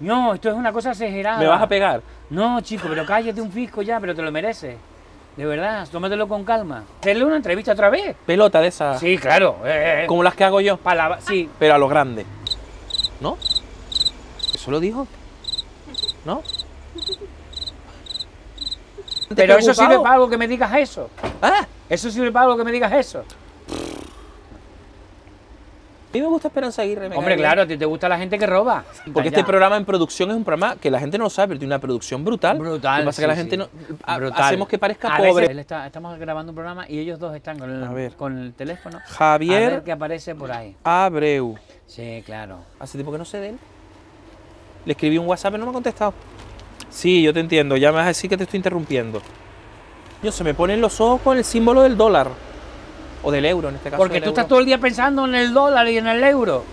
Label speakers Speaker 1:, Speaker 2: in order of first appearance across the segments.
Speaker 1: No, esto es una cosa exagerada.
Speaker 2: ¿Me vas a pegar?
Speaker 1: No, chico, pero cállate un fisco ya, pero te lo mereces. De verdad, tómatelo con calma. Hacerle una entrevista otra vez.
Speaker 2: Pelota de esas.
Speaker 1: Sí, claro. eh, eh,
Speaker 2: Como las que hago yo.
Speaker 1: palabra- sí,
Speaker 2: Pero a lo grande. ¿No? ¿Eso lo dijo? ¿No?
Speaker 1: pero eso sirve para algo que me digas eso.
Speaker 2: ¡Ah!
Speaker 1: Eso sirve para algo que me digas eso.
Speaker 2: A mí me gusta Esperanza Aguirre. me
Speaker 1: Hombre, claro, a ti te gusta la gente que roba.
Speaker 2: Porque este programa en producción es un programa que la gente no lo sabe, pero tiene una producción brutal.
Speaker 1: Brutal,
Speaker 2: Lo que pasa es que la
Speaker 1: sí,
Speaker 2: gente
Speaker 1: sí.
Speaker 2: no. a-
Speaker 1: Brutal.
Speaker 2: Hacemos que parezca
Speaker 1: A veces
Speaker 2: pobre.
Speaker 1: él está- estamos grabando un programa y ellos dos están con
Speaker 2: A ver.
Speaker 1: el, con el teléfono. A
Speaker 2: Javier
Speaker 1: ver qué aparece por ahí.
Speaker 2: Abreu.
Speaker 1: Sí, claro.
Speaker 2: Hace tiempo que no sé de él. Le escribí un WhatsApp y no me ha contestado. Sí, yo te entiendo. Ya me vas a decir que te estoy interrumpiendo. Yo se me ponen los ojos con el símbolo del dólar. O del euro en este caso.
Speaker 1: Porque tú estás todo el día pensando en el dólar y en el euro.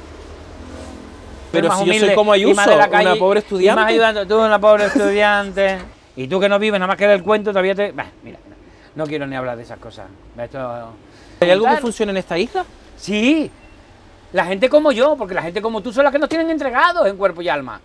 Speaker 2: Pero si yo soy
Speaker 1: humilde
Speaker 2: como Ayuso,
Speaker 1: calle,
Speaker 2: una pobre estudiante.
Speaker 1: más ayudando, tú una pobre estudiante. y tú que no vives nada más que del cuento, todavía te. Bah, mira, no quiero ni hablar de esas cosas. Esto-
Speaker 2: ¿Hay algo que funcione en esta isla?
Speaker 1: Sí, la gente como yo, porque la gente como tú son las que nos tienen entregados en cuerpo y alma.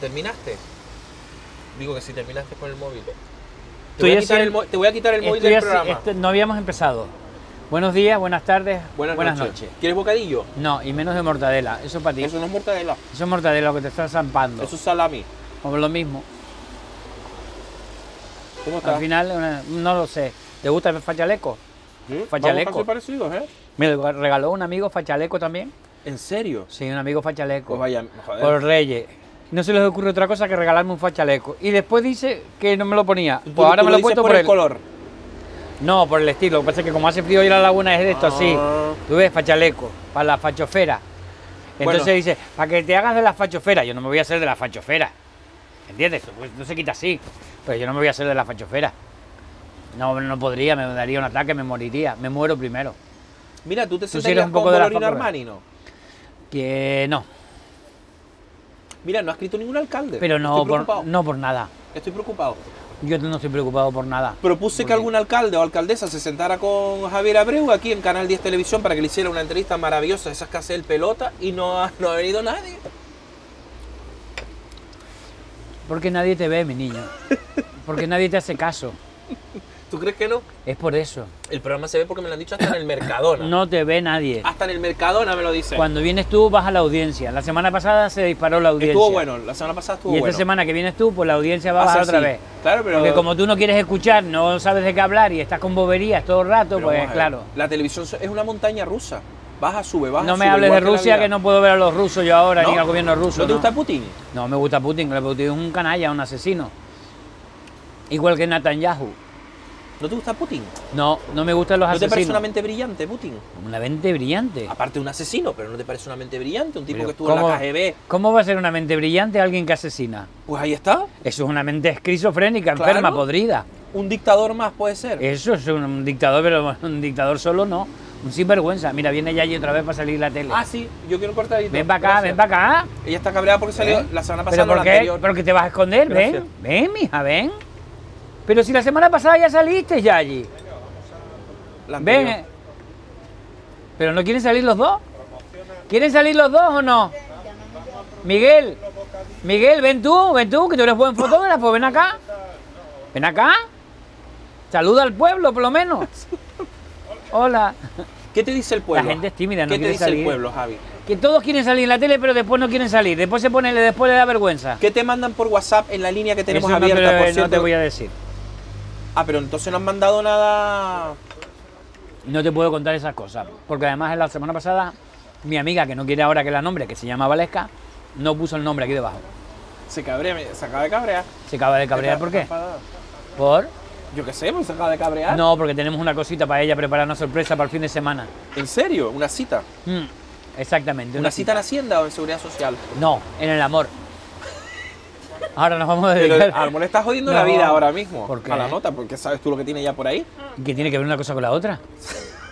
Speaker 2: ¿Terminaste? Digo que si terminaste con el móvil. Te voy, a quitar el, te voy a quitar el móvil del programa.
Speaker 1: este- no habíamos empezado. Buenos días, buenas tardes,
Speaker 2: Buenas, noches. ¿Quieres bocadillo?
Speaker 1: No, y menos de mortadela. Eso para ti.
Speaker 2: Eso no es mortadela.
Speaker 1: Eso es mortadela lo que te estás zampando.
Speaker 2: Eso es salami.
Speaker 1: Como lo mismo.
Speaker 2: ¿Cómo está?
Speaker 1: Al final, una- no lo sé. ¿Te gusta el fachaleco?
Speaker 2: ¿Sí?
Speaker 1: fachaleco.
Speaker 2: Vamos a parecidos, ¿eh?
Speaker 1: Me regaló un amigo fachaleco también.
Speaker 2: ¿En serio?
Speaker 1: Sí, un amigo fachaleco.
Speaker 2: Pues vaya, joder.
Speaker 1: por Reyes. No se les ocurre otra cosa que regalarme un fachaleco. Y después dice que no me lo ponía.
Speaker 2: Tú-
Speaker 1: Pues ahora
Speaker 2: tú
Speaker 1: me lo he puesto
Speaker 2: por
Speaker 1: por
Speaker 2: el
Speaker 1: el
Speaker 2: color.
Speaker 1: No, por el estilo. Lo que pasa es que como hace frío y la laguna es de esto así.
Speaker 2: Ah.
Speaker 1: Tú ves, fachaleco, para la fachofera. Entonces
Speaker 2: Bueno.
Speaker 1: dice, para que te hagas de la fachofera. Yo no me voy a hacer de la fachofera. ¿Entiendes? Pues no se quita así. Pero yo no me voy a hacer de la fachofera. No, no podría, me daría un ataque, me moriría. Me muero primero.
Speaker 2: Mira, tú te
Speaker 1: eres
Speaker 2: sentarías
Speaker 1: un poco
Speaker 2: con
Speaker 1: de la.
Speaker 2: Armani, ¿no?
Speaker 1: Que no.
Speaker 2: Mira, no ha escrito ningún alcalde.
Speaker 1: Pero no por, no por nada.
Speaker 2: Estoy preocupado.
Speaker 1: Yo no estoy preocupado por nada.
Speaker 2: Propuse que algún alcalde o alcaldesa se sentara con Javier Abreu aquí en Canal 10 Televisión para que le hiciera una entrevista maravillosa, de esas que hace el pelota, y no ha, no ha venido nadie.
Speaker 1: Porque nadie te ve, mi niño. Porque nadie te hace caso.
Speaker 2: ¿Tú crees que no?
Speaker 1: Es por eso.
Speaker 2: El programa se ve porque me lo han dicho hasta en el Mercadona.
Speaker 1: No te ve nadie.
Speaker 2: Hasta en el Mercadona me lo dicen.
Speaker 1: Cuando vienes tú, vas a la audiencia. La semana pasada se disparó la audiencia.
Speaker 2: Estuvo bueno, la semana pasada estuvo
Speaker 1: Y esta
Speaker 2: bueno.
Speaker 1: semana que vienes tú, pues la audiencia va a
Speaker 2: Hace
Speaker 1: bajar otra vez.
Speaker 2: Claro, pero.
Speaker 1: Porque como tú no quieres escuchar, no sabes de qué hablar y estás con boberías todo el rato,
Speaker 2: pero
Speaker 1: pues
Speaker 2: a
Speaker 1: claro.
Speaker 2: La televisión es una montaña rusa. Baja, sube, baja,
Speaker 1: No me
Speaker 2: sube,
Speaker 1: hables de Rusia, que no puedo ver a los rusos yo ahora,
Speaker 2: ¿No?
Speaker 1: ni al gobierno ruso.
Speaker 2: ¿No te
Speaker 1: no.
Speaker 2: gusta Putin?
Speaker 1: No me gusta Putin, Putin es un canalla, un asesino. Igual que Netanyahu.
Speaker 2: ¿No te gusta Putin?
Speaker 1: No, no me gustan los
Speaker 2: ¿No te
Speaker 1: asesinos.
Speaker 2: parece una mente brillante, Putin?
Speaker 1: Una mente brillante.
Speaker 2: Aparte un asesino, pero ¿no te parece una mente brillante? Un tipo
Speaker 1: Pero
Speaker 2: que estuvo en
Speaker 1: ¿cómo-
Speaker 2: la KGB.
Speaker 1: ¿Cómo va a ser una mente brillante alguien que asesina?
Speaker 2: Pues ahí está.
Speaker 1: Eso es una mente esquizofrénica,
Speaker 2: Claro.
Speaker 1: enferma, podrida.
Speaker 2: Un dictador más puede ser.
Speaker 1: Eso es un, un dictador, pero un dictador solo no. Un sinvergüenza. Mira, viene Yayi otra vez para salir la tele.
Speaker 2: Ah, sí, yo quiero cortadito.
Speaker 1: ven para acá,
Speaker 2: Gracias.
Speaker 1: ven para acá.
Speaker 2: Ella está cabreada porque salió
Speaker 1: ¿Eh?
Speaker 2: la semana pasada,
Speaker 1: ¿Pero por
Speaker 2: la
Speaker 1: qué?
Speaker 2: anterior.
Speaker 1: ¿Por qué te vas a esconder?
Speaker 2: Gracias.
Speaker 1: Ven, ven, mija, ven. Pero si la semana pasada ya saliste, Yayi. Ven. eh. ¿Pero no quieren salir los dos? ¿Quieren salir los dos o no? Miguel, Miguel, ven tú, ven tú, que tú eres buen fotógrafo, ven acá. Ven acá. Saluda al pueblo, por lo menos. Hola.
Speaker 2: ¿Qué te dice el pueblo?
Speaker 1: La gente es tímida, no
Speaker 2: ¿Qué te dice
Speaker 1: salir.
Speaker 2: el pueblo, Javi?
Speaker 1: Que todos quieren salir en la tele, pero después no quieren salir. Después se pone, después le da vergüenza.
Speaker 2: ¿Qué te mandan por WhatsApp en la línea que tenemos
Speaker 1: Eso no
Speaker 2: abierta,
Speaker 1: te,
Speaker 2: por
Speaker 1: no
Speaker 2: cierto?
Speaker 1: te voy a decir.
Speaker 2: Ah, pero entonces no han mandado nada...
Speaker 1: No te puedo contar esas cosas. Porque además la semana pasada, mi amiga, que no quiere ahora que la nombre, que se llama Valesca, no puso el nombre aquí debajo.
Speaker 2: Se cabrea, se acaba de cabrear.
Speaker 1: Se acaba de cabrear, ¿por qué? ¿Por?
Speaker 2: Yo qué sé, pues se acaba de cabrear.
Speaker 1: No, porque tenemos una cosita para ella, preparar una sorpresa para el fin de semana.
Speaker 2: ¿En serio? ¿Una cita?
Speaker 1: Mm, exactamente.
Speaker 2: ¿Una cita en Hacienda o en Seguridad Social?
Speaker 1: No, en el amor. Ahora nos vamos a
Speaker 2: Pero
Speaker 1: dedicar.
Speaker 2: mejor le estás jodiendo la vida ahora mismo.
Speaker 1: ¿Por qué?
Speaker 2: A la nota, porque sabes tú lo que tiene ya por ahí.
Speaker 1: ¿Qué tiene que ver una cosa con la otra?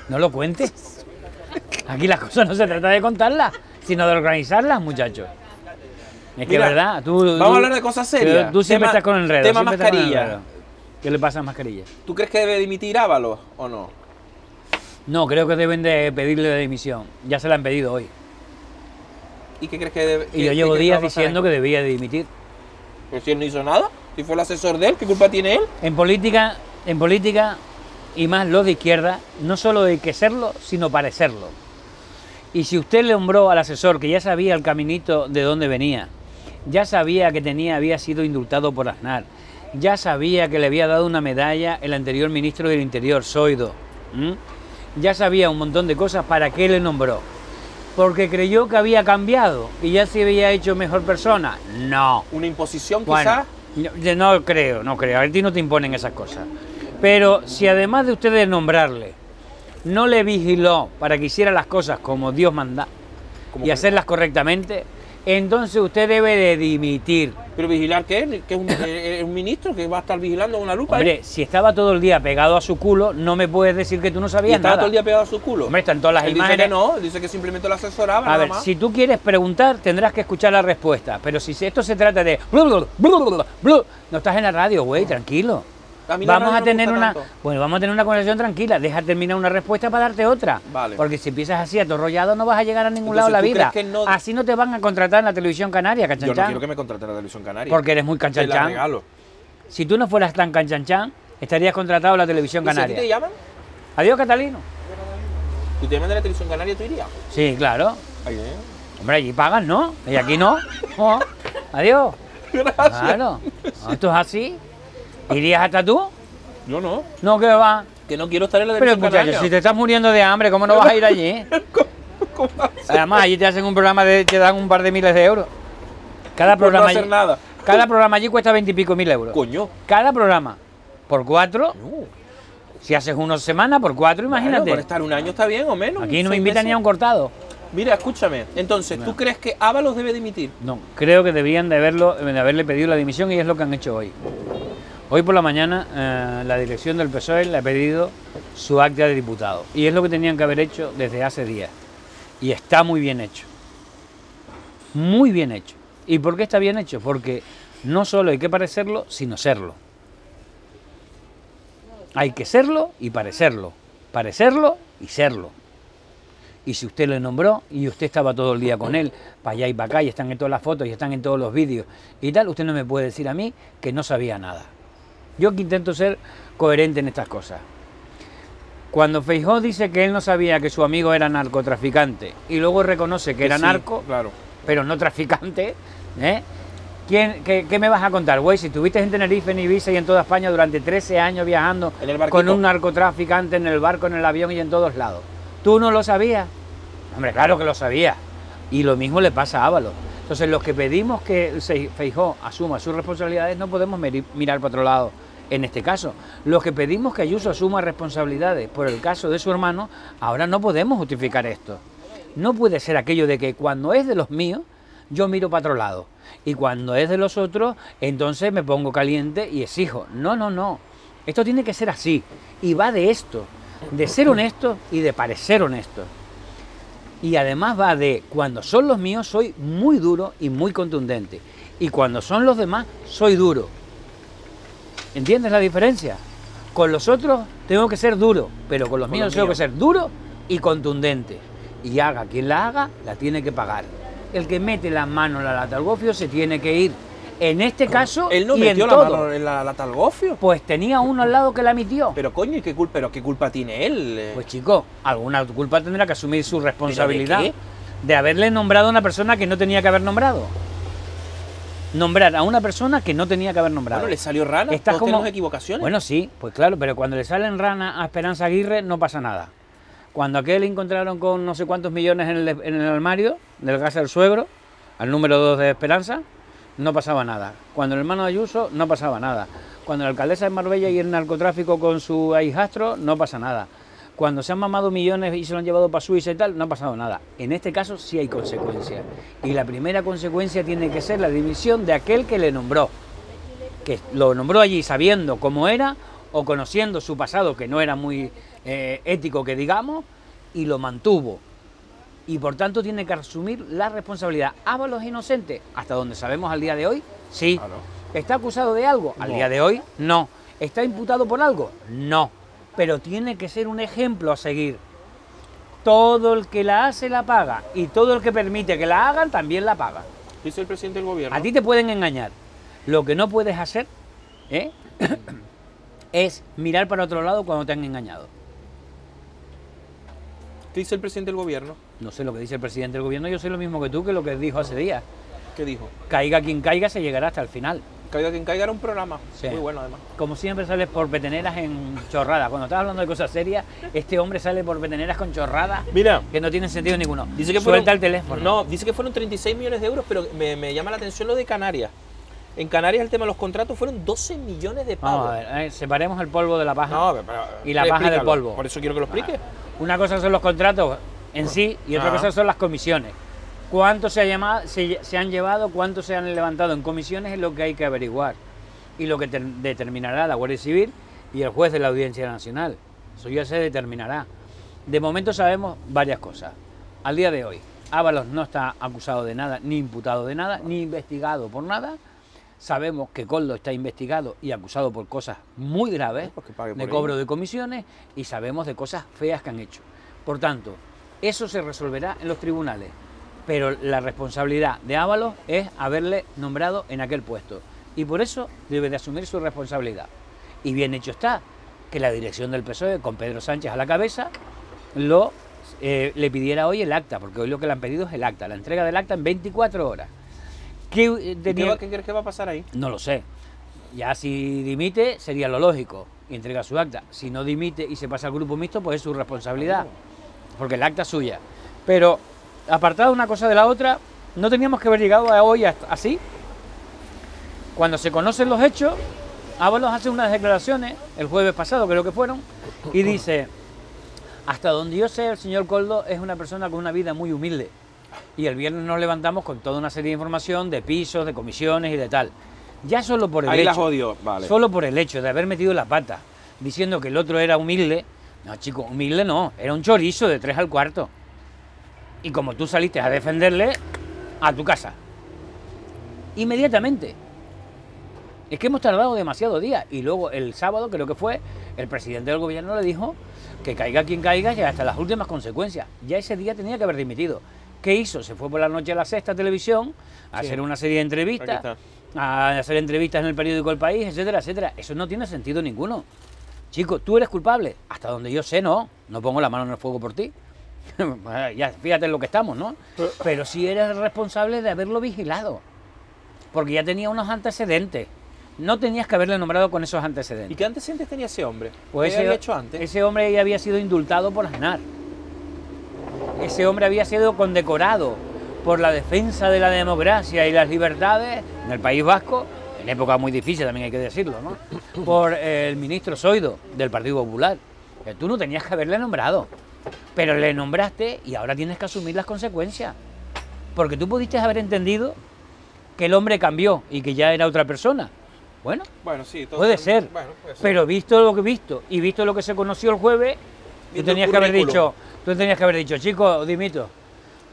Speaker 1: No lo cuentes. Aquí las cosas no se trata de contarlas, sino de organizarlas, muchachos. Es que
Speaker 2: Mira,
Speaker 1: verdad, tú.
Speaker 2: vamos
Speaker 1: tú-
Speaker 2: a hablar de cosas serias.
Speaker 1: pero Tú siempre
Speaker 2: Tema-
Speaker 1: estás con el enredo.
Speaker 2: tema mascarilla.
Speaker 1: enredo. ¿Qué le pasa a mascarilla?
Speaker 2: ¿Tú crees que debe dimitir Ábalos o no?
Speaker 1: No, creo que deben de pedirle la dimisión. Ya se la han pedido hoy.
Speaker 2: ¿Y qué crees que debe
Speaker 1: Y yo llevo días diciendo que debía de dimitir.
Speaker 2: Pero si él no hizo nada, si fue el asesor de él, ¿qué culpa tiene él?
Speaker 1: En política, en política, y más los de izquierda, no solo hay que serlo, sino parecerlo. Y si usted le nombró al asesor que ya sabía el caminito de dónde venía, ya sabía que tenía, había sido indultado por Aznar, ya sabía que le había dado una medalla el anterior ministro del Interior, Soido, ¿m? ya sabía un montón de cosas, ¿para qué le nombró? Porque creyó que había cambiado y ya se había hecho mejor persona. No.
Speaker 2: Una imposición quizás.
Speaker 1: yo- yo no creo, no creo. A ti no te imponen esas cosas. Pero si además de ustedes nombrarle, no le vigiló para que hiciera las cosas como Dios manda y hacerlas correctamente, entonces usted debe de dimitir.
Speaker 2: Pero vigilar qué? Que es un, eh, un ministro que va a estar vigilando con una lupa. ¿eh?
Speaker 1: Hombre, si estaba todo el día pegado a su culo, no me puedes decir que tú no
Speaker 2: y
Speaker 1: sabías
Speaker 2: estaba
Speaker 1: nada.
Speaker 2: todo el día pegado a su culo.
Speaker 1: Hombre, están todas las
Speaker 2: Él
Speaker 1: imágenes.
Speaker 2: Dice que no, dice que simplemente lo asesoraba.
Speaker 1: A
Speaker 2: nada
Speaker 1: ver,
Speaker 2: más.
Speaker 1: si tú quieres preguntar, tendrás que escuchar la respuesta. Pero si esto se trata de... no estás en la radio, güey, tranquilo. Vamos a tener una,
Speaker 2: tanto.
Speaker 1: bueno, vamos a tener una conversación tranquila. Deja terminar una respuesta para darte otra.
Speaker 2: Vale.
Speaker 1: Porque si empiezas así atorrollado no vas a llegar a ningún lado en la
Speaker 2: ¿tú
Speaker 1: vida.
Speaker 2: no-
Speaker 1: Así no te van a contratar en la televisión canaria,
Speaker 2: Yo no
Speaker 1: canchanchan.
Speaker 2: quiero que me contraten en la televisión canaria.
Speaker 1: Porque eres muy
Speaker 2: Te la
Speaker 1: canchanchan.
Speaker 2: regalo.
Speaker 1: Si tú no fueras tan canchanchan, estarías contratado en la televisión
Speaker 2: ¿Y si
Speaker 1: canaria.
Speaker 2: te llaman?
Speaker 1: Adiós, Catalino.
Speaker 2: ¿Y te llaman de la televisión canaria, tú irías?
Speaker 1: Sí, claro.
Speaker 2: Ahí, ¿eh?
Speaker 1: Hombre, allí pagan, ¿no? Y aquí no. No. Adiós.
Speaker 2: Gracias.
Speaker 1: Claro. No, esto es así. ¿Irías hasta tú?
Speaker 2: Yo no.
Speaker 1: No, que va.
Speaker 2: Que no quiero estar en la
Speaker 1: Pero muchachos, si te estás muriendo de hambre, ¿cómo no vas a ir allí?
Speaker 2: ¿Cómo vas?
Speaker 1: Además, allí te hacen un programa de te dan un par de miles de euros. Cada
Speaker 2: no
Speaker 1: programa,
Speaker 2: hacer
Speaker 1: allí,
Speaker 2: nada.
Speaker 1: cada programa allí cuesta veintipico mil euros.
Speaker 2: Coño.
Speaker 1: Cada programa. Por cuatro,
Speaker 2: No.
Speaker 1: si haces una semana, por cuatro, imagínate.
Speaker 2: Por estar un año está bien o menos.
Speaker 1: Aquí no me invitan ni a un cortado.
Speaker 2: Mira, escúchame. Entonces, ¿tú
Speaker 1: No.
Speaker 2: crees que Ábalos debe dimitir?
Speaker 1: No, creo que deberían de, haberlo, de haberle pedido la dimisión y es lo que han hecho hoy. Hoy por la mañana eh, la dirección del PSOE le ha pedido su acta de diputado y es lo que tenían que haber hecho desde hace días. Y está muy bien hecho. Muy bien hecho. ¿Y por qué está bien hecho? Porque no solo hay que parecerlo, sino serlo. Hay que serlo y parecerlo. Parecerlo y serlo. Y si usted le nombró y usted estaba todo el día con él, para allá y para acá, y están en todas las fotos y están en todos los vídeos y tal, usted no me puede decir a mí que no sabía nada. Yo que intento ser coherente en estas cosas. Cuando Feijó dice que él no sabía que su amigo era narcotraficante y luego reconoce que era
Speaker 2: sí,
Speaker 1: narco,
Speaker 2: Claro.
Speaker 1: pero no traficante, ¿eh? ¿Quién, qué, qué me vas a contar, güey? Si estuviste en Tenerife, en Ibiza y en toda España durante 13 años viajando
Speaker 2: En el
Speaker 1: con un narcotraficante en el barco, en el avión y en todos lados. ¿Tú no lo sabías? Hombre, claro que lo sabía. Y lo mismo le pasa a Ábalos. Entonces, los que pedimos que Feijó asuma sus responsabilidades, no podemos mirar para otro lado en este caso. Los que pedimos que Ayuso asuma responsabilidades por el caso de su hermano, ahora no podemos justificar esto. No puede ser aquello de que cuando es de los míos, yo miro para otro lado. Y cuando es de los otros, entonces me pongo caliente y exijo. No, no, no. Esto tiene que ser así. Y va de esto. De ser honesto y de parecer honesto. Y además va de cuando son los míos soy muy duro y muy contundente. Y cuando son los demás soy duro. ¿Entiendes la diferencia? Con los otros tengo que ser duro, pero con los
Speaker 2: Con
Speaker 1: míos
Speaker 2: los
Speaker 1: tengo que ser duro y contundente. Y haga quien la haga, la tiene que pagar. El que mete la mano en la lata al gofio se tiene que ir. En este caso
Speaker 2: Él no
Speaker 1: y en
Speaker 2: metió la
Speaker 1: todo.
Speaker 2: mano en la lata al gofio.
Speaker 1: Pues tenía uno al lado que la metió.
Speaker 2: Pero coño, ¿y qué culpa, pero qué culpa tiene él?
Speaker 1: Pues chico, alguna culpa tendrá que asumir su responsabilidad
Speaker 2: qué?
Speaker 1: de haberle nombrado a una persona que no tenía que haber nombrado. Nombrar a una persona que no tenía que haber nombrado.
Speaker 2: bueno, le salió rana.
Speaker 1: Estás
Speaker 2: Todos
Speaker 1: como-
Speaker 2: equivocaciones.
Speaker 1: Bueno, sí, pues claro, pero cuando le salen rana a Esperanza Aguirre no pasa nada. Cuando aquel encontraron con no sé cuántos millones en el, en el armario del gas del suegro, al número 2 de Esperanza, no pasaba nada. Cuando el hermano Ayuso, no pasaba nada. Cuando la alcaldesa de Marbella y el narcotráfico con su hijastro, no pasa nada. Cuando se han mamado millones y se lo han llevado para Suiza y tal, no ha pasado nada. En este caso sí hay consecuencias. Y la primera consecuencia tiene que ser la dimisión de aquel que le nombró. Que lo nombró allí sabiendo cómo era o conociendo su pasado, que no era muy eh, ético que digamos, y lo mantuvo. Y por tanto tiene que asumir la responsabilidad. Ábalos inocente, hasta donde sabemos al día de hoy, sí.
Speaker 2: Claro.
Speaker 1: ¿Está acusado de algo? Al
Speaker 2: No.
Speaker 1: día de hoy, no. ¿Está imputado por algo? No. Pero tiene que ser un ejemplo a seguir. Todo el que la hace la paga y todo el que permite que la hagan también la paga.
Speaker 2: Dice el presidente del gobierno.
Speaker 1: A ti te pueden engañar. Lo que no puedes hacer ¿eh? es mirar para otro lado cuando te han engañado.
Speaker 2: ¿Qué dice el presidente del gobierno?
Speaker 1: No sé lo que dice el presidente del gobierno, yo sé lo mismo que tú que lo que dijo hace días.
Speaker 2: ¿Qué dijo?
Speaker 1: Caiga quien caiga, se llegará hasta el final.
Speaker 2: Caiga quien caiga era un programa.
Speaker 1: Sí.
Speaker 2: Muy bueno además.
Speaker 1: Como siempre sales por peteneras en chorradas. Cuando estás hablando de cosas serias, este hombre sale por peteneras con chorradas
Speaker 2: Mira,
Speaker 1: que no tienen sentido ninguno.
Speaker 2: dice que
Speaker 1: Suelta
Speaker 2: fueron,
Speaker 1: el teléfono.
Speaker 2: No, dice que fueron 36 millones de euros, pero me, me llama la atención lo de Canarias. En Canarias el tema de los contratos fueron 12 millones de pavos.
Speaker 1: Vamos a ver, eh, separemos el polvo de la paja.
Speaker 2: No, pero-
Speaker 1: Y la paja del polvo.
Speaker 2: Por eso quiero que lo explique.
Speaker 1: Una cosa son los contratos en sí y otra
Speaker 2: Ah.
Speaker 1: cosa son las comisiones. ¿Cuánto se, ha llamado, se, se han llevado, cuánto se han levantado en comisiones es lo que hay que averiguar. Y lo que ter- determinará la Guardia Civil y el juez de la Audiencia Nacional. Eso ya se determinará. De momento sabemos varias cosas. Al día de hoy, Ábalos no está acusado de nada, ni imputado de nada, ni investigado por nada. Sabemos que Coldo está investigado y acusado por cosas muy graves
Speaker 2: Pues
Speaker 1: de cobro de comisiones y sabemos de cosas feas que han hecho. Por tanto, eso se resolverá en los tribunales, pero la responsabilidad de Ábalos es haberle nombrado en aquel puesto y por eso debe de asumir su responsabilidad. Y bien hecho está que la dirección del PSOE, con Pedro Sánchez a la cabeza, lo, eh, le pidiera hoy el acta, porque hoy lo que le han pedido es el acta, la entrega del acta en 24 horas. ¿Qué, eh,
Speaker 2: ¿Y ¿Qué,
Speaker 1: tenía-
Speaker 2: va- qué crees que va a pasar ahí?
Speaker 1: no lo sé. Ya si dimite sería lo lógico y entrega su acta. Si no dimite y se pasa al grupo mixto, pues es su responsabilidad, porque el acta es suya. Pero apartado una cosa de la otra, no teníamos que haber llegado a hoy así. Cuando se conocen los hechos, Ábalos hace unas declaraciones, el jueves pasado creo que fueron, y dice, hasta donde yo sé, el señor Coldo es una persona con una vida muy humilde. Y el viernes nos levantamos con toda una serie de información de pisos, de comisiones y de tal. Ya solo por el
Speaker 2: Ahí
Speaker 1: hecho,
Speaker 2: las odio, vale.
Speaker 1: solo por el hecho de haber metido la pata, diciendo que el otro era humilde, no chico, humilde no, era un chorizo de tres al cuarto. Y como tú saliste a defenderle, a tu casa. Inmediatamente. Es que hemos tardado demasiado días. Y luego el sábado, creo que fue, el presidente del gobierno le dijo que caiga quien caiga y hasta las últimas consecuencias. Ya ese día tenía que haber dimitido. ¿Qué hizo? Se fue por la noche a la sexta televisión a
Speaker 2: Sí.
Speaker 1: hacer una serie de entrevistas, a hacer entrevistas en el periódico El País, etcétera, etcétera. Eso no tiene sentido ninguno. Chico, ¿tú eres culpable? Hasta donde yo sé, no. No pongo la mano en el fuego por ti. ya, fíjate en lo que estamos, ¿no? Pero sí eres responsable de haberlo vigilado. Porque ya tenía unos antecedentes. No tenías que haberle nombrado con esos
Speaker 2: ¿Y
Speaker 1: antecedentes.
Speaker 2: qué antecedentes tenía ese hombre?
Speaker 1: Pues
Speaker 2: ¿Qué
Speaker 1: ese,
Speaker 2: había hecho antes?
Speaker 1: ese hombre ya había sido indultado por Aznar. Ese hombre había sido condecorado por la defensa de la democracia y las libertades en el País Vasco, en época muy difícil también hay que decirlo, ¿no? Por el ministro Zoido del Partido Popular. Que tú no tenías que haberle nombrado, pero le nombraste y ahora tienes que asumir las consecuencias. Porque tú pudiste haber entendido que el hombre cambió y que ya era otra persona. Bueno,
Speaker 2: Bueno, sí.
Speaker 1: Puede ser,
Speaker 2: Bueno, puede ser.
Speaker 1: pero visto lo que he visto y visto lo que se conoció el jueves, tú tenías que haber dicho, tú tenías que haber dicho, chicos, dimito,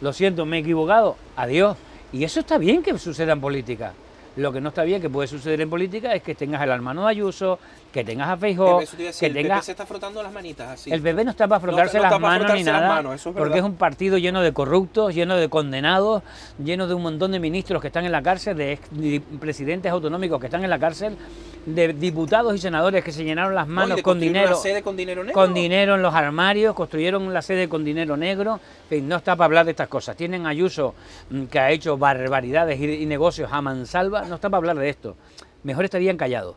Speaker 1: lo siento, me he equivocado, adiós. Y eso está bien que suceda en política. Lo que no está bien que puede suceder en política es que tengas al hermano de Ayuso, que tengas a Feijóo, que
Speaker 2: el PP
Speaker 1: tengas
Speaker 2: se está frotando las manitas así.
Speaker 1: el bebé no está para frotarse
Speaker 2: no
Speaker 1: las
Speaker 2: está para
Speaker 1: manos ni
Speaker 2: frotarse
Speaker 1: nada,
Speaker 2: manos, eso es
Speaker 1: porque es un partido lleno de corruptos, lleno de condenados, lleno de un montón de ministros que están en la cárcel, de presidentes autonómicos que están en la cárcel, de diputados y senadores que se llenaron las manos con dinero,
Speaker 2: Una sede con dinero negro.
Speaker 1: con dinero en los armarios, construyeron la sede con dinero negro, en fin, no está para hablar de estas cosas. Tienen Ayuso mm, que ha hecho barbaridades y, y negocios a mansalva, no está para hablar de esto. Mejor estarían callados.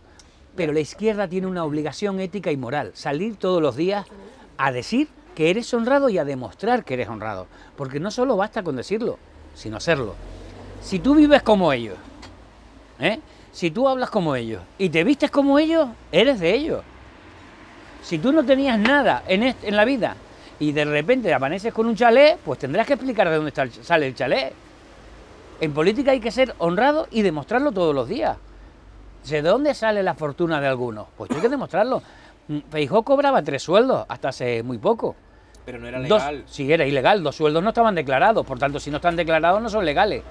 Speaker 1: Pero la izquierda tiene una obligación ética y moral, salir todos los días a decir que eres honrado y a demostrar que eres honrado. Porque no solo basta con decirlo, sino hacerlo. Si tú vives como ellos, ¿eh? si tú hablas como ellos y te vistes como ellos, eres de ellos. Si tú no tenías nada en, en la vida y de repente amaneces con un chalet, pues tendrás que explicar de dónde está el sale el chalet. En política hay que ser honrado y demostrarlo todos los días. ¿De dónde sale la fortuna de algunos? Pues hay que demostrarlo. Mm, Feijóo cobraba tres sueldos hasta hace muy poco.
Speaker 2: Pero no era
Speaker 1: Dos,
Speaker 2: legal.
Speaker 1: sí, era ilegal. Dos sueldos no estaban declarados. Por tanto, si no están declarados, no son legales.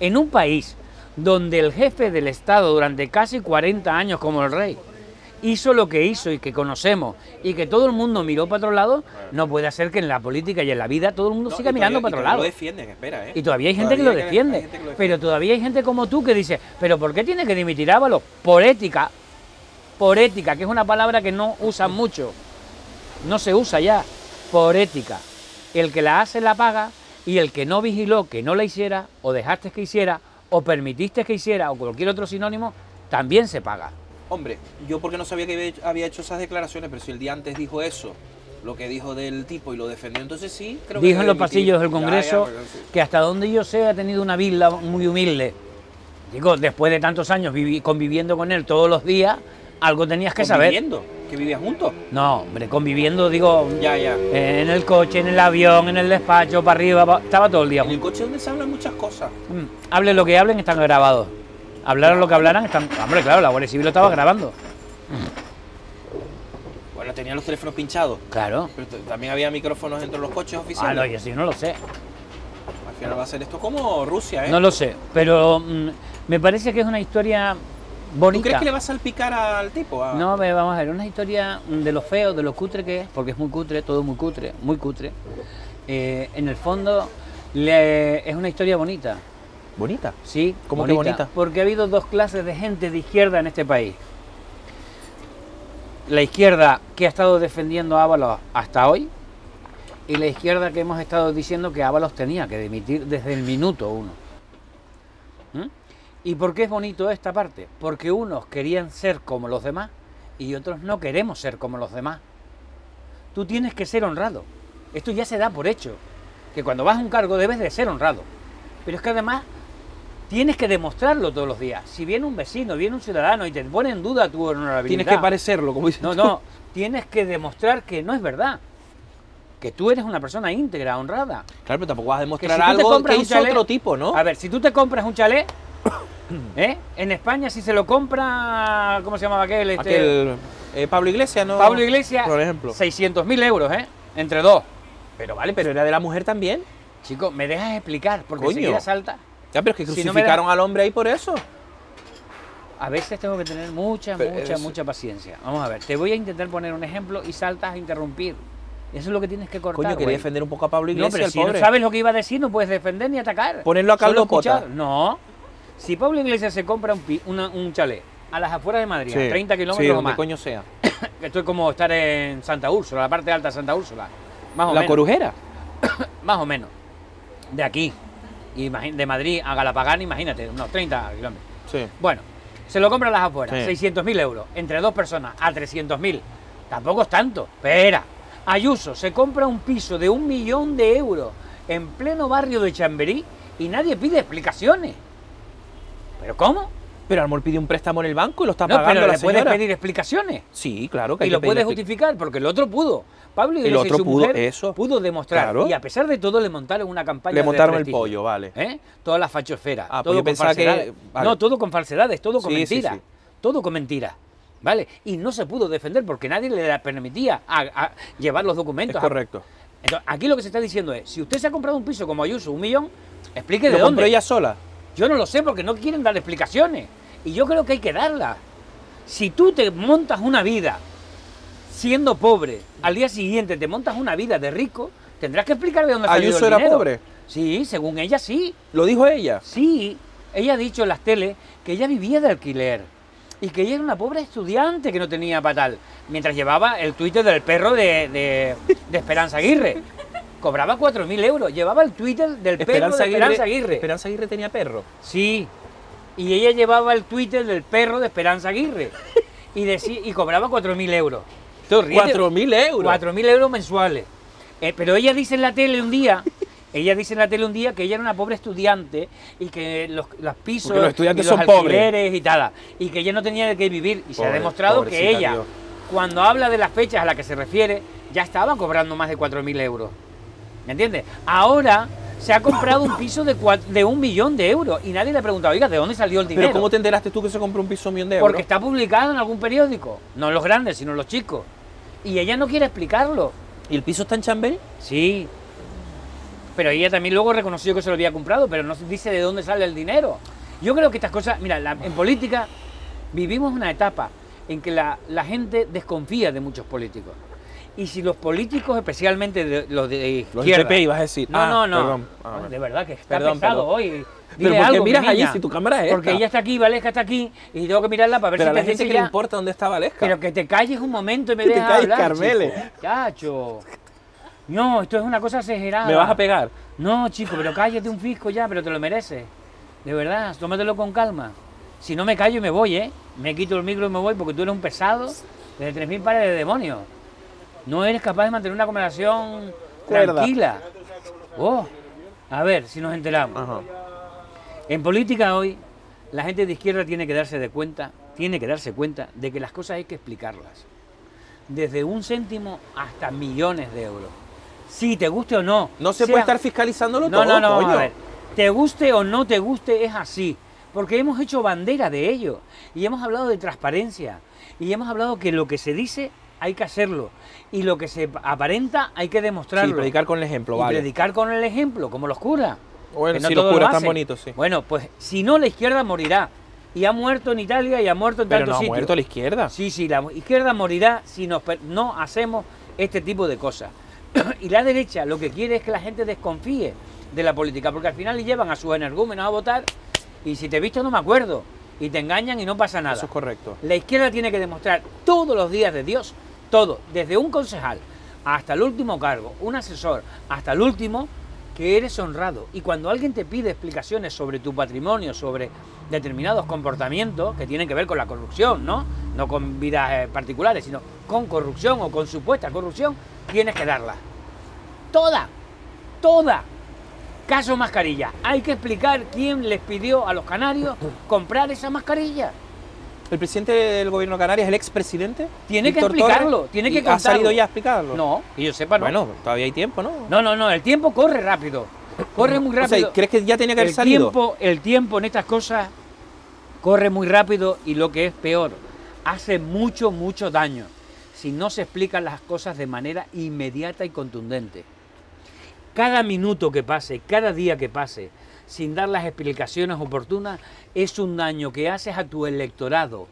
Speaker 1: En un país donde el jefe del Estado durante casi 40 años como el rey hizo lo que hizo y que conocemos y que todo el mundo miró para otro lado, no puede ser que en la política y en la vida todo el mundo
Speaker 2: No,
Speaker 1: siga mirando para otro lado.
Speaker 2: lo defienden, espera, ¿eh?
Speaker 1: Y todavía hay gente que lo
Speaker 2: hay
Speaker 1: defiende.
Speaker 2: gente que lo
Speaker 1: Pero todavía hay gente como tú que dice, pero ¿por qué tiene que dimitir Ábalos? Por ética. Por ética, que es una palabra que no usan mucho. No se usa ya. Por ética. El que la hace la paga y el que no vigiló que no la hiciera, o dejaste que hiciera, o permitiste que hiciera, o cualquier otro sinónimo, también se paga.
Speaker 2: Hombre, yo porque no sabía que había hecho- esas declaraciones, pero si el día antes dijo eso, lo que dijo del tipo y lo defendió, entonces sí, creo que
Speaker 1: Dijo en
Speaker 2: debe
Speaker 1: los pasillos del
Speaker 2: Ya, ya,
Speaker 1: Congreso
Speaker 2: pero sí.
Speaker 1: que hasta donde yo sé ha tenido una vida muy humilde. Digo, después de tantos años vivi- conviviendo con él todos los días, algo tenías que saber.
Speaker 2: Conviviendo, que vivían juntos.
Speaker 1: No, hombre, conviviendo, digo,
Speaker 2: Ya, ya.
Speaker 1: en el coche, en el avión, en el despacho, para arriba, pa- estaba todo el día.
Speaker 2: En el coche donde se hablan muchas cosas.
Speaker 1: Mm, Hablen lo que hablen, están grabados. Hablaron lo que hablaran, están. Hombre, claro, la Guardia Civil lo estaba grabando.
Speaker 2: Bueno, tenían los teléfonos pinchados.
Speaker 1: Claro.
Speaker 2: Pero también había micrófonos dentro de los coches
Speaker 1: Ah,
Speaker 2: oficiales.
Speaker 1: no, yo sí, no lo sé.
Speaker 2: Al final va a ser esto como Rusia, ¿eh?
Speaker 1: No lo sé. Pero mm, me parece que es una historia bonita.
Speaker 2: ¿Tú crees que le va a salpicar al tipo? A-
Speaker 1: No, ve, vamos a ver, una historia de lo feo, de lo cutre que es, porque es muy cutre, todo muy cutre, muy cutre. Eh, en el fondo le- es una historia bonita,
Speaker 2: Bonita.
Speaker 1: ¿sí?
Speaker 2: ¿Cómo que bonita?
Speaker 1: Porque ha habido dos clases de gente de izquierda en este país. La izquierda que ha estado defendiendo a Ábalos hasta hoy y la izquierda que hemos estado diciendo que Ábalos tenía que dimitir desde el minuto uno. ¿Mm? ¿Y por qué es bonito esta parte? Porque unos querían ser como los demás y otros no queremos ser como los demás. Tú tienes que ser honrado. Esto ya se da por hecho. Que cuando vas a un cargo debes de ser honrado. Pero es que además tienes que demostrarlo todos los días. Si viene un vecino, viene un ciudadano y te pone en duda tu honorabilidad.
Speaker 2: Tienes que parecerlo, como dices
Speaker 1: No,
Speaker 2: tú.
Speaker 1: no, tienes que demostrar que no es verdad. Que tú eres una persona íntegra, honrada.
Speaker 2: Claro, pero tampoco vas a
Speaker 1: Que
Speaker 2: demostrar
Speaker 1: si tú te
Speaker 2: algo que hizo otro tipo, ¿no?
Speaker 1: A ver, si tú te compras un chalet, ¿eh? En España si se lo compra, ¿cómo se llamaba aquel? Este,
Speaker 2: Aquel eh, Pablo Iglesias, ¿no?
Speaker 1: Pablo Iglesias,
Speaker 2: Por ejemplo.
Speaker 1: 600.000 euros, ¿eh? Entre dos.
Speaker 2: Pero vale, pero era de la mujer también.
Speaker 1: Chico, ¿me dejas explicar? Porque
Speaker 2: Coño.
Speaker 1: enseguida salta.
Speaker 2: Ya, pero es que
Speaker 1: Si no me
Speaker 2: crucificaron al hombre ahí por eso.
Speaker 1: A veces tengo que tener mucha,
Speaker 2: Pero
Speaker 1: mucha,
Speaker 2: es-
Speaker 1: mucha paciencia. Vamos a ver, te voy a intentar poner un ejemplo y saltas a interrumpir. Eso es lo que tienes que cortar.
Speaker 2: Coño, quería defender un poco a Pablo
Speaker 1: No,
Speaker 2: Iglesias,
Speaker 1: pero si
Speaker 2: pobre.
Speaker 1: no sabes lo que iba a decir, no puedes defender ni atacar.
Speaker 2: Ponerlo a pota.
Speaker 1: escuchar. No. Si Pablo Iglesias se compra un, pi- una- un chalet a las afueras de Madrid, a
Speaker 2: Sí,
Speaker 1: 30
Speaker 2: sí,
Speaker 1: kilómetros o
Speaker 2: donde
Speaker 1: más,
Speaker 2: coño sea.
Speaker 1: esto es como estar en Santa Úrsula, la parte alta de Santa Úrsula. Más o
Speaker 2: La
Speaker 1: menos.
Speaker 2: corujera.
Speaker 1: Más o menos. De aquí, de Madrid a Galapagán, imagínate, unos 30 kilómetros.
Speaker 2: Sí.
Speaker 1: Bueno, se lo compran las afueras,
Speaker 2: Sí.
Speaker 1: 600.000 euros, entre dos personas, a 300.000. Tampoco es tanto. Espera. Ayuso se compra un piso de un millón de euros en pleno barrio de Chamberí y nadie pide explicaciones. ¿Pero cómo?
Speaker 2: Pero Almor pidió un préstamo en el banco y lo está
Speaker 1: No,
Speaker 2: pagando
Speaker 1: pero
Speaker 2: la
Speaker 1: le puedes pedir explicaciones.
Speaker 2: Sí, claro que
Speaker 1: Y
Speaker 2: hay
Speaker 1: lo
Speaker 2: que
Speaker 1: puede justificar, porque el otro pudo. Pablo
Speaker 2: El
Speaker 1: Iglesias
Speaker 2: otro
Speaker 1: y su
Speaker 2: pudo,
Speaker 1: mujer
Speaker 2: eso.
Speaker 1: pudo demostrar.
Speaker 2: Claro.
Speaker 1: Y a pesar de todo le montaron una campaña
Speaker 2: Le
Speaker 1: de
Speaker 2: montaron el pollo, vale.
Speaker 1: ¿Eh? Toda la fachosfera.
Speaker 2: Ah, pues
Speaker 1: todo
Speaker 2: yo
Speaker 1: con
Speaker 2: que- vale.
Speaker 1: No, todo con falsedades, todo con
Speaker 2: Sí, sí,
Speaker 1: mentiras.
Speaker 2: sí.
Speaker 1: Todo con mentiras. ¿Vale? Y no se pudo defender porque nadie le permitía a- a llevar los documentos.
Speaker 2: Es correcto.
Speaker 1: Entonces, aquí lo que se está diciendo es, si usted se ha comprado un piso como Ayuso, un millón, explique de
Speaker 2: ¿Lo
Speaker 1: dónde.
Speaker 2: compró ella sola?
Speaker 1: Yo no lo sé porque no quieren dar explicaciones. Y yo creo que hay que darlas. Si tú te montas una vida siendo pobre, al día siguiente te montas una vida de rico, tendrás que explicar de dónde salido
Speaker 2: ¿Ayuso
Speaker 1: el
Speaker 2: era
Speaker 1: dinero.
Speaker 2: pobre?
Speaker 1: Sí, según ella sí.
Speaker 2: ¿Lo dijo ella?
Speaker 1: Sí, ella ha dicho en las teles que ella vivía de alquiler y que ella era una pobre estudiante que no tenía patal, mientras llevaba el Twitter del perro de, de- de Esperanza Aguirre. Cobraba 4.000 euros, llevaba el Twitter del perro de Esperanza Aguirre.
Speaker 2: Esperanza Aguirre tenía perro.
Speaker 1: Sí, y ella llevaba el Twitter del perro de Esperanza Aguirre y, decía, y cobraba 4.000 euros. Tú ríete.
Speaker 2: 4.000 euros.
Speaker 1: 4.000 euros mensuales. Eh, pero ella dice en la tele un día, ella dice en la tele un día que ella era una pobre estudiante y que los, los pisos
Speaker 2: Porque los estudiantes
Speaker 1: y los
Speaker 2: son pobres.
Speaker 1: y tal, y que ella no tenía de qué vivir. Y se ha demostrado que ella, cuando habla de las fechas a las que se refiere, ya estaba cobrando más de 4.000 euros. ¿Me entiendes? Ahora se ha comprado un piso de, de un millón de euros y nadie le ha preguntado, oiga, ¿de dónde salió el dinero?
Speaker 2: Pero ¿cómo te enteraste tú que se compró un piso de un millón de euros?
Speaker 1: Porque está publicado en algún periódico, no los grandes, sino los chicos. Y ella no quiere explicarlo.
Speaker 2: ¿Y el piso está en Chambéry?
Speaker 1: Sí. Pero ella también luego reconoció que se lo había comprado, pero no dice de dónde sale el dinero. Yo creo que estas cosas, mira, la- en política vivimos una etapa en que la, la gente desconfía de muchos políticos. Y si los políticos, especialmente de- los de
Speaker 2: Los
Speaker 1: izquierda...
Speaker 2: IPP ibas a decir.
Speaker 1: No,
Speaker 2: Ah,
Speaker 1: no, no.
Speaker 2: perdón. Ah,
Speaker 1: de verdad que está
Speaker 2: Perdón,
Speaker 1: pesado
Speaker 2: perdón.
Speaker 1: hoy.
Speaker 2: Pero
Speaker 1: Dile
Speaker 2: ¿por qué
Speaker 1: algo, mi
Speaker 2: miras allí si tu cámara es
Speaker 1: Porque
Speaker 2: esta?
Speaker 1: ella está aquí, Valesca está aquí, y tengo que mirarla para ver
Speaker 2: Pero a
Speaker 1: si
Speaker 2: la
Speaker 1: te
Speaker 2: gente que le importa dónde está Valesca.
Speaker 1: pero que te calles un momento y me dejes hablar,
Speaker 2: Carmele.
Speaker 1: chico. Chacho. No, esto es una cosa exagerada.
Speaker 2: ¿Me vas a pegar?
Speaker 1: No, chico, pero cállate un fisco ya, pero te lo mereces. De verdad, tómatelo con calma. Si no me callo me voy, ¿eh? Me quito el micro y me voy porque tú eres un pesado de 3.000 pares de demonios. No eres capaz de mantener una conversación
Speaker 2: Cuerda.
Speaker 1: tranquila. Oh, a ver si nos enteramos.
Speaker 2: Ajá.
Speaker 1: En política hoy, la gente de izquierda tiene que darse de cuenta, tiene que darse cuenta de que las cosas hay que explicarlas. Desde un céntimo hasta millones de euros. Si te guste o no.
Speaker 2: No se
Speaker 1: sea-
Speaker 2: puede estar fiscalizándolo
Speaker 1: No,
Speaker 2: todo,
Speaker 1: no, no,
Speaker 2: coño.
Speaker 1: a ver. Te guste o no te guste, es así. Porque hemos hecho bandera de ello. Y hemos hablado de transparencia. Y hemos hablado que lo que se dice hay que hacerlo. Y lo que se aparenta hay que demostrarlo.
Speaker 2: Sí, predicar con el ejemplo,
Speaker 1: Y
Speaker 2: vale.
Speaker 1: predicar con el ejemplo, como los curas.
Speaker 2: Bueno,
Speaker 1: no
Speaker 2: sí, los
Speaker 1: todos lo
Speaker 2: curas están bonitos, sí.
Speaker 1: Bueno, pues si no, la izquierda morirá. Y ha muerto en Italia y ha muerto en
Speaker 2: Pero
Speaker 1: tantos
Speaker 2: no ha
Speaker 1: sitios.
Speaker 2: muerto la izquierda.
Speaker 1: Sí, sí, la izquierda morirá si nos no hacemos este tipo de cosas. y la derecha lo que quiere es que la gente desconfíe de la política, porque al final le llevan a sus energúmenos a votar y si te he visto no me acuerdo. Y te engañan y no pasa nada.
Speaker 2: Eso es correcto.
Speaker 1: La izquierda tiene que demostrar todos los días de Dios, todo, desde un concejal hasta el último cargo, un asesor, hasta el último, que eres honrado. Y cuando alguien te pide explicaciones sobre tu patrimonio, sobre determinados comportamientos que tienen que ver con la corrupción, ¿no? No con vidas eh, particulares, sino con corrupción o con supuesta corrupción, tienes que darla. Toda, toda. Caso mascarilla. Hay que explicar quién les pidió a los canarios comprar esa mascarilla.
Speaker 2: ¿El presidente del gobierno de Canarias, el expresidente?
Speaker 1: Tiene que explicarlo,
Speaker 2: Torres?
Speaker 1: tiene
Speaker 2: ¿Y
Speaker 1: que
Speaker 2: ¿Ha salido ya a explicarlo?
Speaker 1: No, que yo sepa, no.
Speaker 2: Bueno, todavía hay tiempo, ¿no?
Speaker 1: No, no, no, el tiempo corre rápido. Corre muy
Speaker 2: O sea,
Speaker 1: rápido.
Speaker 2: ¿crees que ya tenía que haber
Speaker 1: el
Speaker 2: salido?
Speaker 1: Tiempo, el tiempo en estas cosas corre muy rápido y lo que es peor, hace mucho, mucho daño si no se explican las cosas de manera inmediata y contundente. Cada minuto que pase, cada día que pase, sin dar las explicaciones oportunas, es un daño que haces a tu electorado.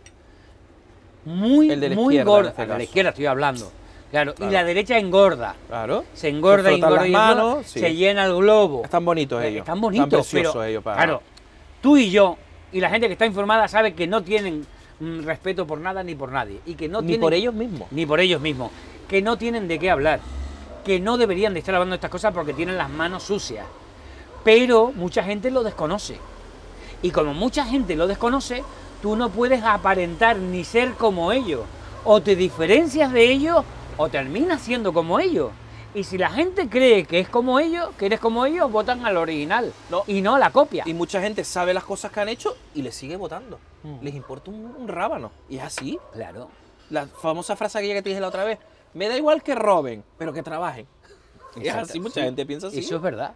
Speaker 1: Muy,
Speaker 2: El de la
Speaker 1: muy gordo.
Speaker 2: este
Speaker 1: A la izquierda estoy hablando. Claro,
Speaker 2: Claro.
Speaker 1: y la derecha engorda.
Speaker 2: Claro.
Speaker 1: Se engorda
Speaker 2: Se
Speaker 1: engorda
Speaker 2: las
Speaker 1: engorda,
Speaker 2: sí.
Speaker 1: se llena el globo.
Speaker 2: Están bonitos
Speaker 1: Eh,
Speaker 2: ellos.
Speaker 1: Están bonitos,
Speaker 2: Están preciosos
Speaker 1: pero,
Speaker 2: ellos para...
Speaker 1: claro, tú y yo y la gente que está informada sabe que no tienen mm, respeto por nada ni por nadie y que no
Speaker 2: Ni
Speaker 1: tienen
Speaker 2: por ellos mismos.
Speaker 1: ni por ellos mismos, que no tienen de qué hablar, que no deberían de estar hablando de estas cosas porque tienen las manos sucias. Pero mucha gente lo desconoce. Y como mucha gente lo desconoce, tú no puedes aparentar ni ser como ellos. O te diferencias de ellos o terminas siendo como ellos. Y si la gente cree que es como ellos, que eres como ellos, votan al original
Speaker 2: No.
Speaker 1: y no a la copia.
Speaker 2: Y mucha gente sabe las cosas que han hecho y les sigue votando.
Speaker 1: Mm.
Speaker 2: Les importa un, un rábano. Y es así.
Speaker 1: Claro.
Speaker 2: La famosa frase aquella que te dije la otra vez. Me da igual que roben, pero que trabajen. Es
Speaker 1: Exacto.
Speaker 2: así, mucha
Speaker 1: Sí.
Speaker 2: gente piensa así.
Speaker 1: Eso es verdad.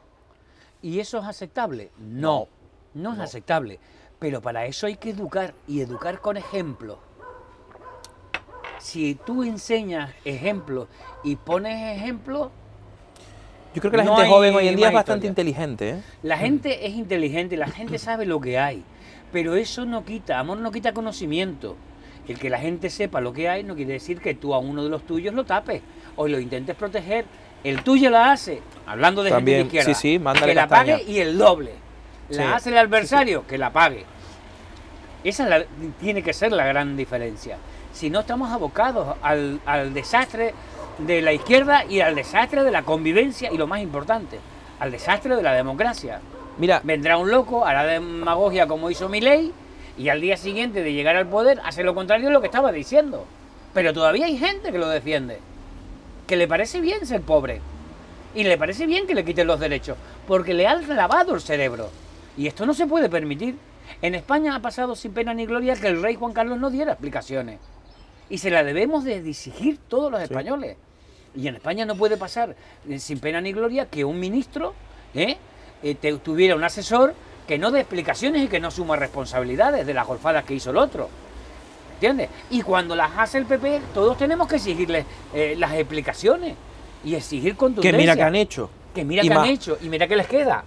Speaker 1: ¿Y eso es aceptable? No, no, es
Speaker 2: no.
Speaker 1: aceptable. Pero para eso hay que educar y educar con ejemplos. Si tú enseñas ejemplos y pones ejemplos,
Speaker 2: Yo creo que la
Speaker 1: No
Speaker 2: gente joven hoy en día es bastante
Speaker 1: historia.
Speaker 2: inteligente. ¿eh?
Speaker 1: la gente es inteligente, la gente sabe lo que hay. Pero eso no quita, amor no quita conocimiento. El que la gente sepa lo que hay no quiere decir que tú a uno de los tuyos lo tapes o lo intentes proteger. El tuyo la hace, hablando de
Speaker 2: También,
Speaker 1: gente de izquierda,
Speaker 2: sí, sí,
Speaker 1: que la
Speaker 2: castaña.
Speaker 1: pague y el doble. La
Speaker 2: Sí,
Speaker 1: hace el adversario, que la pague. Esa es la- tiene que ser la gran diferencia. Si no estamos abocados al, al desastre de la izquierda y al desastre de la convivencia y lo más importante, al desastre de la democracia.
Speaker 2: Mira,
Speaker 1: Vendrá un loco, hará demagogia como hizo Milei y al día siguiente de llegar al poder hace lo contrario de lo que estaba diciendo. Pero todavía hay gente que lo defiende, que le parece bien ser pobre y le parece bien que le quiten los derechos, porque le han lavado el cerebro. Y esto no se puede permitir. En España ha pasado sin pena ni gloria que el rey Juan Carlos no diera explicaciones. y se la debemos de exigir todos los
Speaker 2: Sí.
Speaker 1: españoles. Y en España no puede pasar eh, sin pena ni gloria que un ministro ¿eh? Eh, te- tuviera un asesor que no dé explicaciones y que no suma responsabilidades de las golfadas que hizo el otro. ¿Entiendes? Y cuando las hace el PP, todos tenemos que exigirle eh, las explicaciones y exigir
Speaker 2: Que
Speaker 1: contundencia.
Speaker 2: mira que han hecho.
Speaker 1: Que mira
Speaker 2: Y
Speaker 1: que
Speaker 2: más.
Speaker 1: han hecho y mira que les queda.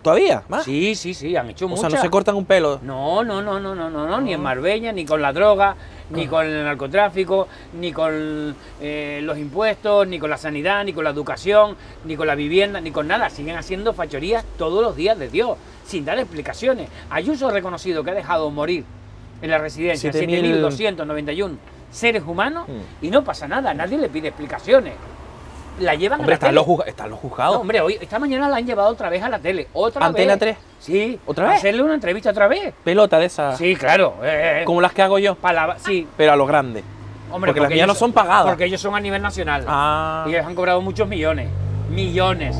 Speaker 2: ¿Todavía? ¿Más?
Speaker 1: Sí, sí, sí, han hecho
Speaker 2: o
Speaker 1: muchas.
Speaker 2: sea, no se cortan un pelo.
Speaker 1: No, no, no, no, no, no, no, ni en Marbella, ni con la droga, ni con el narcotráfico, ni con eh, los impuestos, ni con la sanidad, ni con la educación, ni con la vivienda, ni con nada. Siguen haciendo fachorías todos los días de Dios, sin dar explicaciones. Ayuso ha reconocido que ha dejado morir en la residencia
Speaker 2: 7.000
Speaker 1: 7.291 seres humanos
Speaker 2: Mm.
Speaker 1: y no pasa nada, nadie le pide explicaciones. La llevan
Speaker 2: Hombre,
Speaker 1: a la
Speaker 2: están
Speaker 1: tele.
Speaker 2: los, están los juzgados.
Speaker 1: No, hombre, hoy, esta mañana la han llevado otra vez a la tele. Otra
Speaker 2: Antena
Speaker 1: vez.
Speaker 2: 3.
Speaker 1: Sí.
Speaker 2: ¿Otra vez?
Speaker 1: Hacerle una entrevista otra vez.
Speaker 2: Pelota de esas.
Speaker 1: Sí, claro. eh, eh,
Speaker 2: Como las que hago yo.
Speaker 1: pa' la- sí,
Speaker 2: Pero a lo grande.
Speaker 1: hombre.
Speaker 2: Porque las mías no son pagadas.
Speaker 1: Porque ellos son a nivel nacional.
Speaker 2: Ah.
Speaker 1: Y ellos han cobrado muchos millones. Millones.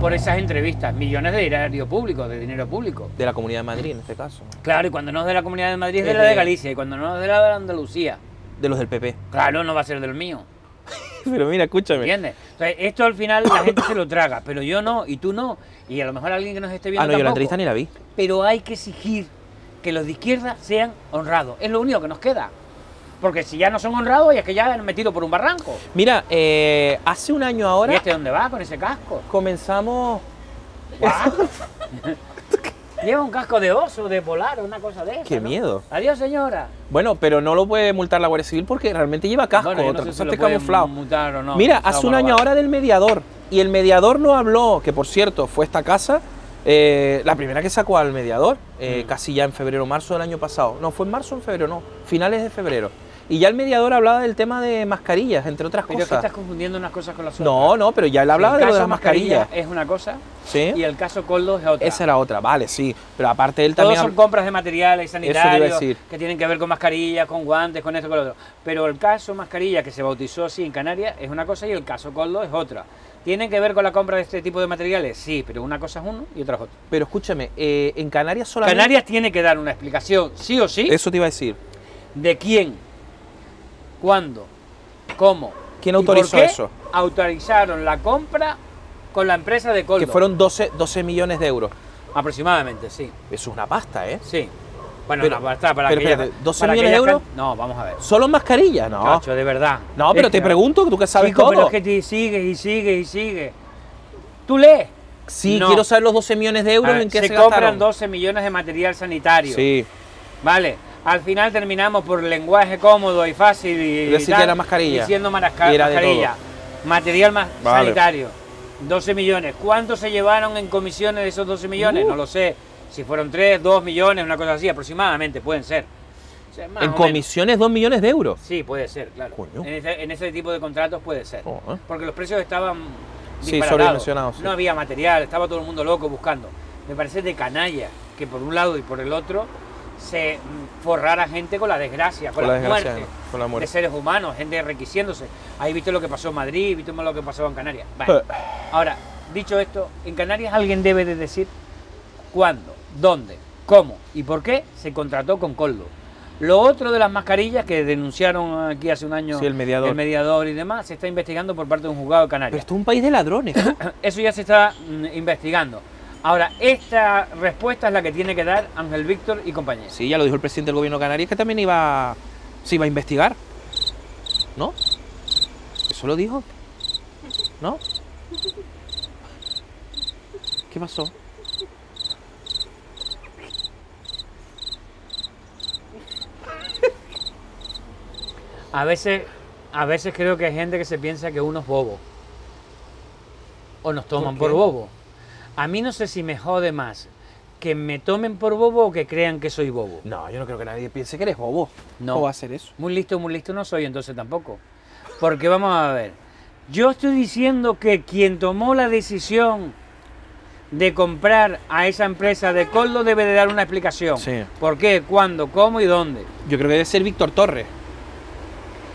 Speaker 1: Por esas entrevistas. Millones de dinero público, de dinero público.
Speaker 2: De la Comunidad de Madrid, en este caso.
Speaker 1: Claro, y cuando no es de la Comunidad de Madrid es de la de Galicia. Y cuando no es de la de Andalucía.
Speaker 2: De los del PP.
Speaker 1: Claro, no va a ser del mío.
Speaker 2: Pero mira, escúchame.
Speaker 1: ¿Entiendes? Esto al final la gente se lo traga, pero yo no, y tú no. Y a lo mejor alguien que nos esté viendo
Speaker 2: Ah, no, yo la
Speaker 1: tampoco.
Speaker 2: entrevista ni la vi.
Speaker 1: pero hay que exigir que los de izquierda sean honrados. Es lo único que nos queda. Porque si ya no son honrados, ya es que ya han metido por un barranco.
Speaker 2: Mira, eh, hace un año
Speaker 1: ¿Y
Speaker 2: ahora
Speaker 1: este dónde va con ese casco?
Speaker 2: comenzamos.
Speaker 1: Lleva un casco de oso, de polar, una cosa de esa.
Speaker 2: Qué
Speaker 1: ¿no?
Speaker 2: miedo.
Speaker 1: Adiós, señora.
Speaker 2: Bueno, pero no lo puede multar la Guardia Civil porque realmente lleva casco.
Speaker 1: Bueno, no
Speaker 2: otra
Speaker 1: sé
Speaker 2: cosa
Speaker 1: si lo
Speaker 2: está
Speaker 1: pueden
Speaker 2: camuflado.
Speaker 1: mutar o no.
Speaker 2: Mira, hace un año ahora del mediador. Y el mediador no habló, que por cierto fue esta casa, eh, la primera que sacó al mediador, eh,
Speaker 1: Mm.
Speaker 2: casi ya en febrero, marzo del año pasado. No, fue en marzo o en febrero, no, finales de febrero. Y ya el mediador hablaba del tema de mascarillas, entre otras
Speaker 1: Pero es que
Speaker 2: cosas.
Speaker 1: estás confundiendo unas cosas con las otras.
Speaker 2: No, no, pero ya él hablaba
Speaker 1: El
Speaker 2: de lo de las mascarillas.
Speaker 1: mascarilla Es una cosa
Speaker 2: Sí,
Speaker 1: y el caso Coldo es otra.
Speaker 2: esa era otra, vale, sí. Pero aparte él
Speaker 1: Todos
Speaker 2: también.
Speaker 1: son
Speaker 2: habl-
Speaker 1: compras de materiales sanitarios que tienen que ver con mascarillas, con guantes, con esto, con lo otro. Pero el caso mascarilla que se bautizó así en Canarias es una cosa y el caso Coldo es otra. ¿Tienen que ver con la compra de este tipo de materiales? Sí, pero una cosa es uno y otra es otra.
Speaker 2: Pero escúchame, eh, en Canarias solamente.
Speaker 1: Canarias tiene que dar una explicación, sí o sí,
Speaker 2: Eso te iba a decir.
Speaker 1: de quién, cuándo, cómo.
Speaker 2: ¿Quién
Speaker 1: y por
Speaker 2: autorizó
Speaker 1: qué
Speaker 2: eso?
Speaker 1: Autorizaron la compra con la empresa de Coldo.
Speaker 2: Que fueron 12, 12 millones de euros.
Speaker 1: Aproximadamente, sí.
Speaker 2: Eso es una pasta, ¿eh?
Speaker 1: Sí. Bueno,
Speaker 2: Pero-
Speaker 1: no, basta, para
Speaker 2: pero
Speaker 1: que
Speaker 2: espérate,
Speaker 1: ella-
Speaker 2: 12
Speaker 1: para que
Speaker 2: millones de euros.
Speaker 1: No, vamos a ver.
Speaker 2: ¿Solo en mascarillas? No.
Speaker 1: Cacho, de verdad.
Speaker 2: No, pero
Speaker 1: Es
Speaker 2: te
Speaker 1: que-
Speaker 2: pregunto, tú que sabes
Speaker 1: Chico,
Speaker 2: todo.
Speaker 1: pero es que te sigue y sigue y sigue. Tú lees.
Speaker 2: Sí,
Speaker 1: No.
Speaker 2: quiero saber los 12 millones de euros
Speaker 1: A ver,
Speaker 2: en qué
Speaker 1: se,
Speaker 2: se,
Speaker 1: compran
Speaker 2: gastaron.
Speaker 1: 12 millones de material sanitario.
Speaker 2: Sí,
Speaker 1: Vale. Al final terminamos por lenguaje cómodo y fácil y, tal,
Speaker 2: que era mascarilla.
Speaker 1: Diciendo masca-
Speaker 2: Y era
Speaker 1: mascarilla. Material más
Speaker 2: Vale.
Speaker 1: sanitario. 12 millones. ¿Cuánto se llevaron en comisiones de esos 12 millones?
Speaker 2: Uh.
Speaker 1: No lo sé. Si fueron 3, 2 millones, una cosa así, aproximadamente, pueden ser. O sea, más
Speaker 2: en comisiones 2 millones de euros.
Speaker 1: Sí, puede ser, claro.
Speaker 2: Coño.
Speaker 1: En ese, en ese tipo de contratos puede ser.
Speaker 2: Oh, ¿eh?
Speaker 1: Porque los precios estaban
Speaker 2: Sí,
Speaker 1: disparatados.
Speaker 2: sobredimensionados, sí.
Speaker 1: No había material, estaba todo el mundo loco buscando. Me parece de canalla que por un lado y por el otro se mm, forrara gente con la desgracia, con,
Speaker 2: Con la desgracia,
Speaker 1: muerte
Speaker 2: con la muerte.
Speaker 1: de seres humanos, gente enriqueciéndose. Ahí viste lo que pasó en Madrid, viste lo que pasó en Canarias. Vale.
Speaker 2: Eh.
Speaker 1: Ahora, dicho esto, en Canarias alguien debe de decir cuándo, dónde, cómo y por qué se contrató con Coldo. Lo otro de las mascarillas que denunciaron aquí hace un año
Speaker 2: Sí, el mediador.
Speaker 1: el mediador y demás, se está investigando por parte de un juzgado de
Speaker 2: Pero
Speaker 1: Canarias.
Speaker 2: esto es un país de ladrones. ¿no?
Speaker 1: Eso ya se está mm, investigando. Ahora, esta respuesta es la que tiene que dar Ángel Víctor y compañía.
Speaker 2: sí, ya lo dijo el presidente del gobierno de Canarias que también iba, se iba a investigar. ¿No? Eso lo dijo. ¿No? ¿Qué pasó?
Speaker 1: A veces, a veces creo que hay gente que se piensa que uno es bobo. O nos toman
Speaker 2: ¿Por
Speaker 1: por, bobo. A mí no sé si me jode más que me tomen por bobo o que crean que soy bobo.
Speaker 2: No, yo no creo que nadie piense que eres bobo.
Speaker 1: No.
Speaker 2: ¿Cómo va a ser eso?
Speaker 1: Muy listo, muy listo no soy entonces tampoco. Porque vamos a ver, yo estoy diciendo que quien tomó la decisión de comprar a esa empresa de Coldo debe de dar una explicación.
Speaker 2: Sí.
Speaker 1: ¿Por qué? ¿Cuándo? ¿Cómo y dónde?
Speaker 2: Yo creo que debe ser Víctor Torres.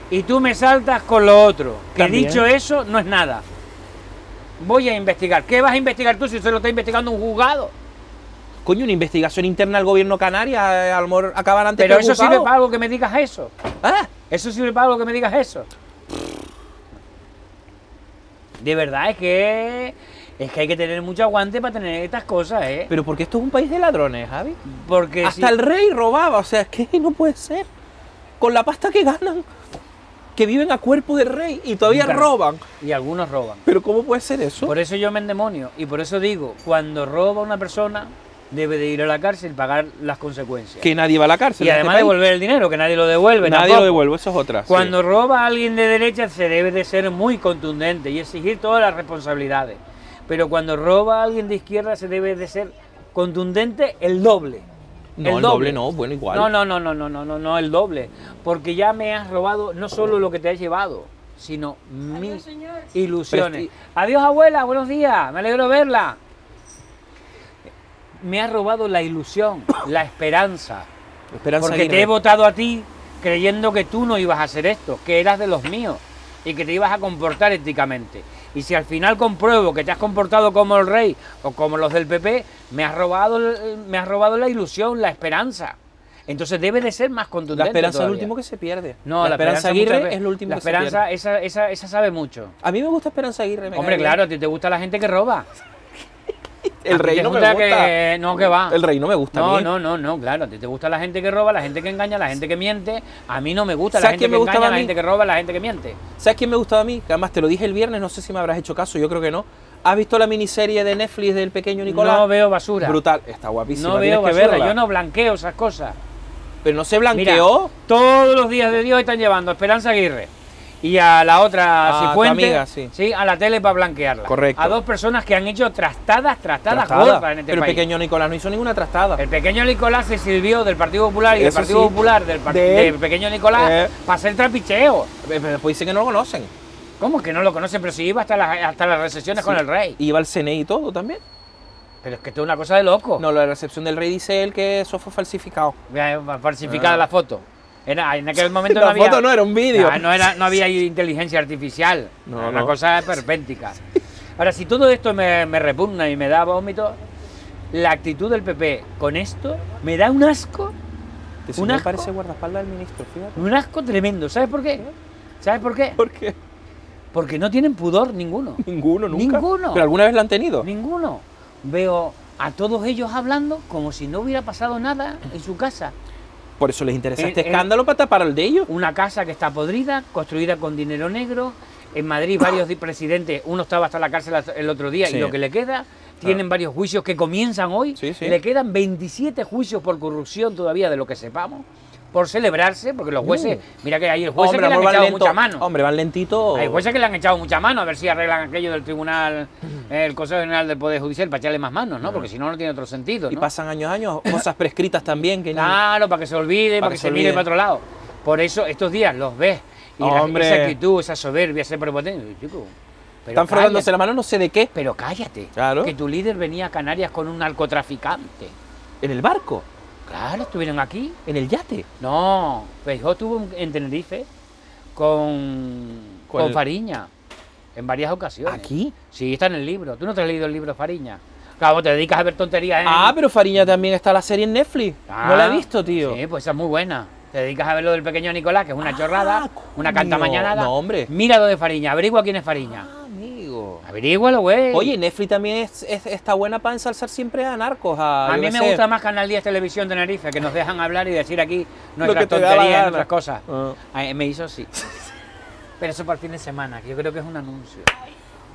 Speaker 1: Y tú me saltas con lo otro. Que
Speaker 2: También.
Speaker 1: dicho eso, no es nada. Voy a investigar. ¿Qué vas a investigar tú si usted lo está investigando un juzgado?
Speaker 2: Coño, una investigación interna del gobierno canaria, eh, a lo mejor acaban antes
Speaker 1: Pero
Speaker 2: que
Speaker 1: eso sirve para algo que me digas eso.
Speaker 2: Ah,
Speaker 1: ¿Eso sirve para algo que me digas eso? De verdad, es que es que hay que tener mucho aguante para tener estas cosas, ¿eh?
Speaker 2: Pero porque esto es un país de ladrones, Javi.
Speaker 1: Porque
Speaker 2: Hasta
Speaker 1: si-
Speaker 2: el rey robaba, o sea, es que no puede ser. Con la pasta que ganan, que viven a cuerpo de rey y todavía
Speaker 1: Claro.
Speaker 2: roban.
Speaker 1: y algunos roban.
Speaker 2: Pero ¿cómo puede ser eso?
Speaker 1: Por eso yo me endemonio y por eso digo, cuando roba una persona debe de ir a la cárcel y pagar las consecuencias.
Speaker 2: Que nadie va a la cárcel.
Speaker 1: y
Speaker 2: este
Speaker 1: además
Speaker 2: país.
Speaker 1: devolver el dinero, que nadie lo devuelve.
Speaker 2: Nadie
Speaker 1: tampoco.
Speaker 2: lo devuelve, eso es otra. sí.
Speaker 1: Cuando roba a alguien de derecha se debe de ser muy contundente y exigir todas las responsabilidades. Pero cuando roba a alguien de izquierda se debe de ser contundente el doble.
Speaker 2: No, el doble no, bueno, igual.
Speaker 1: No, no, no, no, no, no, no, no, el doble. Porque ya me has robado no solo lo que te has llevado, sino mis ilusiones.
Speaker 2: Presti-
Speaker 1: Adiós, abuela, buenos días, me alegro verla. Me has robado la ilusión, la esperanza.
Speaker 2: Esperanza
Speaker 1: Porque
Speaker 2: Aguirre.
Speaker 1: te he votado a ti creyendo que tú no ibas a hacer esto, que eras de los míos y que te ibas a comportar éticamente. Y si al final compruebo que te has comportado como el rey o como los del PP, me has robado, me has robado la ilusión, la esperanza. Entonces debe de ser más contundente.
Speaker 2: La esperanza es lo último que se pierde.
Speaker 1: No, la,
Speaker 2: Esperanza
Speaker 1: muchas
Speaker 2: Aguirre es lo último
Speaker 1: La
Speaker 2: que se
Speaker 1: esperanza,
Speaker 2: pierde.
Speaker 1: esa, esa, esa sabe mucho.
Speaker 2: A mí me gusta Esperanza Aguirre. me
Speaker 1: Hombre, claro, a ti te gusta la gente que roba.
Speaker 2: El
Speaker 1: A
Speaker 2: rey no me
Speaker 1: gusta. Que, no, que va.
Speaker 2: El rey no me gusta a
Speaker 1: No,
Speaker 2: mí.
Speaker 1: no, no, no, claro. A ti te gusta la gente que roba, la gente que engaña, la gente que miente. A mí no me gusta la
Speaker 2: ¿Sabes
Speaker 1: gente que engaña,
Speaker 2: a
Speaker 1: la gente que roba, la gente que miente.
Speaker 2: ¿Sabes quién me gustaba a mí? Que además te lo dije el viernes, no sé si me habrás hecho caso, yo creo que no. ¿Has visto la miniserie de Netflix del pequeño Nicolás?
Speaker 1: No veo basura.
Speaker 2: Brutal, está guapísima.
Speaker 1: No veo basura.
Speaker 2: verla.
Speaker 1: Yo no blanqueo esas cosas.
Speaker 2: Pero no se
Speaker 1: Mira,
Speaker 2: blanqueó.
Speaker 1: todos los días de Dios están llevando a Esperanza Aguirre y a la otra
Speaker 2: A amiga, sí.
Speaker 1: a la tele para blanquearla.
Speaker 2: Correcto.
Speaker 1: A dos personas que han hecho trastadas, trastadas
Speaker 2: Trastada.
Speaker 1: gordas en este
Speaker 2: Pero el
Speaker 1: país.
Speaker 2: pequeño Nicolás no hizo ninguna trastada.
Speaker 1: El pequeño Nicolás se sirvió del Partido Popular y del
Speaker 2: Eso
Speaker 1: Partido
Speaker 2: sí.
Speaker 1: Popular del, par-
Speaker 2: De
Speaker 1: del pequeño Nicolás
Speaker 2: Eh.
Speaker 1: para hacer trapicheo.
Speaker 2: Después dicen que no lo conocen.
Speaker 1: ¿Cómo que no lo conocen? Pero si iba hasta las, hasta las recesiones con
Speaker 2: Sí.
Speaker 1: el rey.
Speaker 2: Iba al CNI y todo también.
Speaker 1: Pero es que esto es una cosa de loco.
Speaker 2: No, la recepción del rey dice él que eso fue falsificado.
Speaker 1: Falsificada
Speaker 2: Ah.
Speaker 1: la foto. Era, en aquel momento
Speaker 2: La
Speaker 1: no había.
Speaker 2: foto no era un vídeo.
Speaker 1: Ah, no, era, no había inteligencia artificial.
Speaker 2: No,
Speaker 1: era una
Speaker 2: no.
Speaker 1: cosa perpéntica. Ahora, si todo esto me, me repugna y me da vómito, la actitud del PP con esto me da un asco,
Speaker 2: Este
Speaker 1: ¿Un asco?
Speaker 2: parece guardaespaldas del ministro, fíjate.
Speaker 1: un asco tremendo. ¿Sabes por qué? ¿Sabes por qué?
Speaker 2: ¿Por qué?
Speaker 1: Porque no tienen pudor ninguno.
Speaker 2: Ninguno, nunca.
Speaker 1: Ninguno.
Speaker 2: ¿Pero alguna vez lo han tenido?
Speaker 1: Ninguno. Veo a todos ellos hablando como si no hubiera pasado nada en su casa.
Speaker 2: Por eso les interesa
Speaker 1: Eh,
Speaker 2: este
Speaker 1: eh,
Speaker 2: escándalo para tapar el de ellos.
Speaker 1: Una casa que está podrida, construida con dinero negro. En Madrid varios di- presidentes, uno estaba hasta la cárcel el otro día
Speaker 2: Sí.
Speaker 1: y lo que le queda, tienen varios juicios que comienzan hoy.
Speaker 2: Sí, sí.
Speaker 1: Le quedan 27 juicios por corrupción todavía de lo que sepamos, por celebrarse, porque los jueces, mira que hay jueces que le han echado
Speaker 2: lento.
Speaker 1: mucha mano.
Speaker 2: Hombre, van lentito.
Speaker 1: Hay jueces que le han echado mucha mano a ver si arreglan aquello del tribunal, el Consejo General del Poder Judicial para echarle más manos, ¿no? Porque si no, no tiene otro sentido.
Speaker 2: Y pasan años, años, cosas prescritas también que
Speaker 1: Claro, para que se olvide, para, que, se, mire para otro lado. Por eso estos días los ves. Y la-
Speaker 2: Hombre.
Speaker 1: esa actitud, esa soberbia, ese prepotente. chico, pero
Speaker 2: están frotándose la mano no sé de qué.
Speaker 1: Pero cállate.
Speaker 2: Claro.
Speaker 1: Que tu líder venía a Canarias con un narcotraficante.
Speaker 2: En el barco,
Speaker 1: Claro, estuvieron aquí.
Speaker 2: en el yate.
Speaker 1: No, Feijó estuvo en- en Tenerife con,
Speaker 2: Con
Speaker 1: con
Speaker 2: el-
Speaker 1: Fariña en varias ocasiones.
Speaker 2: ¿Aquí?
Speaker 1: Sí, está en el libro. ¿Tú no te has leído el libro Fariña? Claro, te dedicas a ver tonterías. en-
Speaker 2: Ah, pero Fariña también está la serie en Netflix. no la he
Speaker 1: Ah,
Speaker 2: visto, tío.
Speaker 1: Sí, pues esa es muy buena. Te dedicas a ver lo del pequeño Nicolás, que es una
Speaker 2: Ah,
Speaker 1: chorrada, una canta mañanada.
Speaker 2: No, hombre.
Speaker 1: Mira lo de Fariña, averigua quién es Fariña.
Speaker 2: Ah.
Speaker 1: Averígualo, güey.
Speaker 2: Oye, Netflix también es- es- está buena para ensalzar siempre a narcos. A,
Speaker 1: mí me gusta más Canal 10 Televisión Tenerife, que nos dejan hablar y decir aquí nuestras tonterías,
Speaker 2: gana.
Speaker 1: nuestras cosas.
Speaker 2: Ah.
Speaker 1: Ay, me hizo así. Pero eso para el fin de semana, que yo creo que es un anuncio.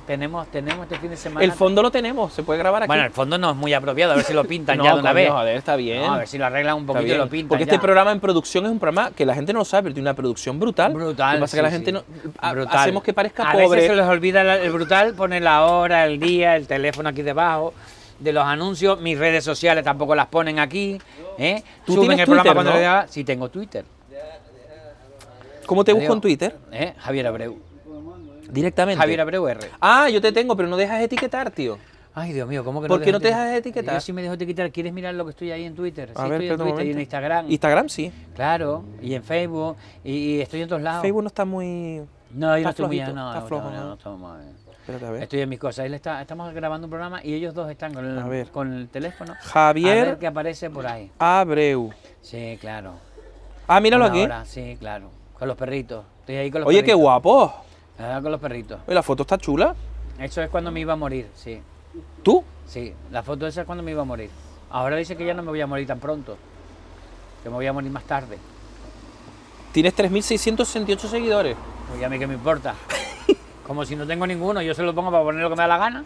Speaker 1: Tenemos, tenemos este fin de semana.
Speaker 2: El fondo lo tenemos, se puede grabar aquí.
Speaker 1: Bueno, el fondo no es muy apropiado, a ver si lo pintan
Speaker 2: no,
Speaker 1: ya de una
Speaker 2: coño,
Speaker 1: vez.
Speaker 2: joder, está bien.
Speaker 1: No, a ver si lo arreglan un poquito y lo pintan.
Speaker 2: Porque
Speaker 1: ya.
Speaker 2: este programa en producción es un programa que la gente no lo sabe, pero tiene una producción brutal.
Speaker 1: Brutal.
Speaker 2: Lo que pasa es que
Speaker 1: sí,
Speaker 2: la gente
Speaker 1: sí.
Speaker 2: no. a-
Speaker 1: Brutal.
Speaker 2: Hacemos que parezca
Speaker 1: a
Speaker 2: pobre.
Speaker 1: veces se les olvida la- el brutal, poner la hora, el día, el teléfono aquí debajo. De los anuncios, mis redes sociales tampoco las ponen aquí. ¿eh?
Speaker 2: Tú
Speaker 1: Suben
Speaker 2: tienes
Speaker 1: el programa cuando
Speaker 2: ¿no?
Speaker 1: Sí, tengo Twitter.
Speaker 2: ¿Cómo te busco en Twitter?
Speaker 1: ¿eh? Javier Abreu.
Speaker 2: Directamente.
Speaker 1: Javier Abreu R.
Speaker 2: Ah, yo te tengo, pero no dejas etiquetar, tío.
Speaker 1: Ay, Dios mío, ¿cómo que
Speaker 2: ¿Por
Speaker 1: no
Speaker 2: qué no te dejas etiquetar?
Speaker 1: Yo sí me dejo etiquetar. ¿Quieres mirar lo que estoy ahí en Twitter? Sí,
Speaker 2: A ver,
Speaker 1: estoy en Twitter y en. Instagram.
Speaker 2: Instagram sí.
Speaker 1: Claro, y en Facebook. Y, y estoy en todos lados.
Speaker 2: Facebook no está muy.
Speaker 1: No, yo no estoy muy... No,
Speaker 2: está flojo,
Speaker 1: no,
Speaker 2: ¿no?
Speaker 1: no, estoy mal.
Speaker 2: Espérate, a ver.
Speaker 1: Estoy en mis cosas. Él está, estamos grabando un programa y ellos dos están con
Speaker 2: A ver.
Speaker 1: el, con el teléfono. A ver
Speaker 2: Javier
Speaker 1: qué aparece por ahí.
Speaker 2: Abreu.
Speaker 1: Sí, claro.
Speaker 2: Ah, míralo
Speaker 1: Una
Speaker 2: aquí.
Speaker 1: hora, sí, claro. Con los perritos. Estoy ahí con los
Speaker 2: Oye, qué guapo.
Speaker 1: Ah, con los perritos.
Speaker 2: Oye, la foto está chula.
Speaker 1: Eso es cuando me iba a morir, sí.
Speaker 2: ¿Tú?
Speaker 1: Sí, la foto esa es cuando me iba a morir. Ahora dice que ya no me voy a morir tan pronto. Que me voy a morir más tarde.
Speaker 2: Tienes 3.668 seguidores.
Speaker 1: Pues ya a mí que me importa. Como si no tengo ninguno, yo se lo pongo para poner lo que me da la gana.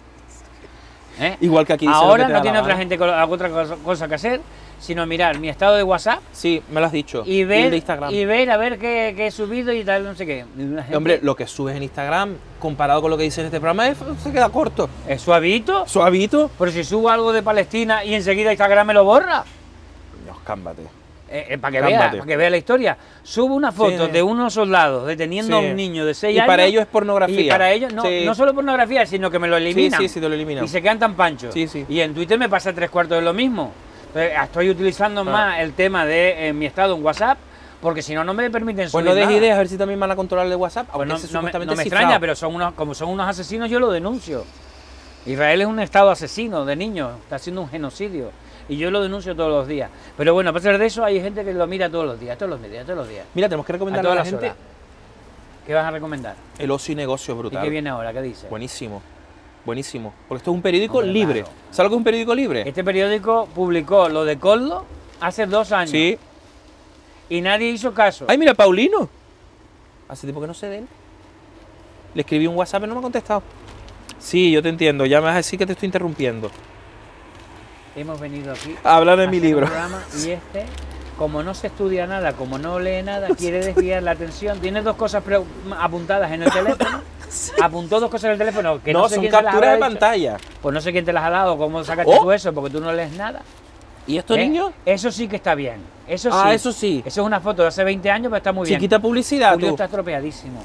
Speaker 1: ¿Eh?
Speaker 2: Igual que aquí
Speaker 1: Ahora no tiene otra gente co- otra cosa, cosa que hacer, sino mirar mi estado de WhatsApp
Speaker 2: Sí, me lo has dicho.
Speaker 1: y
Speaker 2: el
Speaker 1: ver,
Speaker 2: de Instagram.
Speaker 1: y ver a ver qué, qué he subido y tal, no sé qué. Y
Speaker 2: Hombre, lo que subes en Instagram, comparado con lo que dices en este programa, es- se queda corto.
Speaker 1: ¿Es suavito?
Speaker 2: Suavito.
Speaker 1: Pero si subo algo de Palestina y enseguida Instagram me lo borra.
Speaker 2: Dios, cámbate.
Speaker 1: Eh, eh, para que vea, para que vea la historia. Subo una foto
Speaker 2: Sí.
Speaker 1: de unos soldados deteniendo
Speaker 2: Sí.
Speaker 1: a un niño de 6
Speaker 2: Y
Speaker 1: años.
Speaker 2: para ellos es pornografía.
Speaker 1: Y para ellos, no,
Speaker 2: Sí.
Speaker 1: no solo pornografía, sino que me lo eliminan.
Speaker 2: sí, sí, te lo eliminan.
Speaker 1: Y se quedan tan panchos.
Speaker 2: Sí, sí.
Speaker 1: Y en Twitter me pasa tres cuartos de lo mismo. Estoy utilizando
Speaker 2: Ah.
Speaker 1: más el tema de eh, mi estado en WhatsApp, porque si no, no me permiten
Speaker 2: Pues
Speaker 1: subir
Speaker 2: no des
Speaker 1: nada.
Speaker 2: ideas, a ver si también van a controlar el de WhatsApp.
Speaker 1: Pues no, me, no extraña, pero son unos, como son unos asesinos, yo lo denuncio. Israel es un estado asesino de niños, está haciendo un genocidio. Y yo lo denuncio todos los días. Pero bueno, a pesar de eso, hay gente que lo mira todos los días, todos los días, todos los días.
Speaker 2: Mira, tenemos que
Speaker 1: A
Speaker 2: recomendarle a,
Speaker 1: todas
Speaker 2: la gente
Speaker 1: horas. ¿Qué vas a recomendar?
Speaker 2: el ocio y negocio
Speaker 1: ¿Y
Speaker 2: brutal.
Speaker 1: qué viene ahora? ¿Qué dice?
Speaker 2: Buenísimo. Buenísimo. Porque esto es un periódico
Speaker 1: Hombre,
Speaker 2: libre.
Speaker 1: claro.
Speaker 2: ¿Sabes lo que es un periódico libre?
Speaker 1: Este periódico publicó lo de Coldo hace dos años.
Speaker 2: Sí.
Speaker 1: Y nadie hizo caso.
Speaker 2: Ay, mira, Paulino. Hace tiempo que no sé de él. Le escribí un WhatsApp y no me ha contestado. Sí, yo te entiendo. Ya me vas a decir que te estoy interrumpiendo.
Speaker 1: Hemos venido aquí.
Speaker 2: Hablar de
Speaker 1: a
Speaker 2: mi libro.
Speaker 1: y este, como no se estudia nada, como no lee nada, quiere desviar la atención. Tiene dos cosas pre- apuntadas en el teléfono. Apuntó dos cosas en el teléfono que no,
Speaker 2: no,
Speaker 1: sé
Speaker 2: son
Speaker 1: quién te las
Speaker 2: capturas de pantalla.
Speaker 1: Pues no sé quién te las ha dado, cómo sacaste
Speaker 2: Oh.
Speaker 1: tú eso, porque tú no lees nada.
Speaker 2: ¿Y estos
Speaker 1: ¿Eh?
Speaker 2: niños?
Speaker 1: Eso sí que está bien. Eso sí.
Speaker 2: Ah, eso sí.
Speaker 1: Eso es una foto de hace 20 años, pero está muy bien.
Speaker 2: Chiquita publicidad,
Speaker 1: Julio
Speaker 2: tú.
Speaker 1: está estropeadísimo.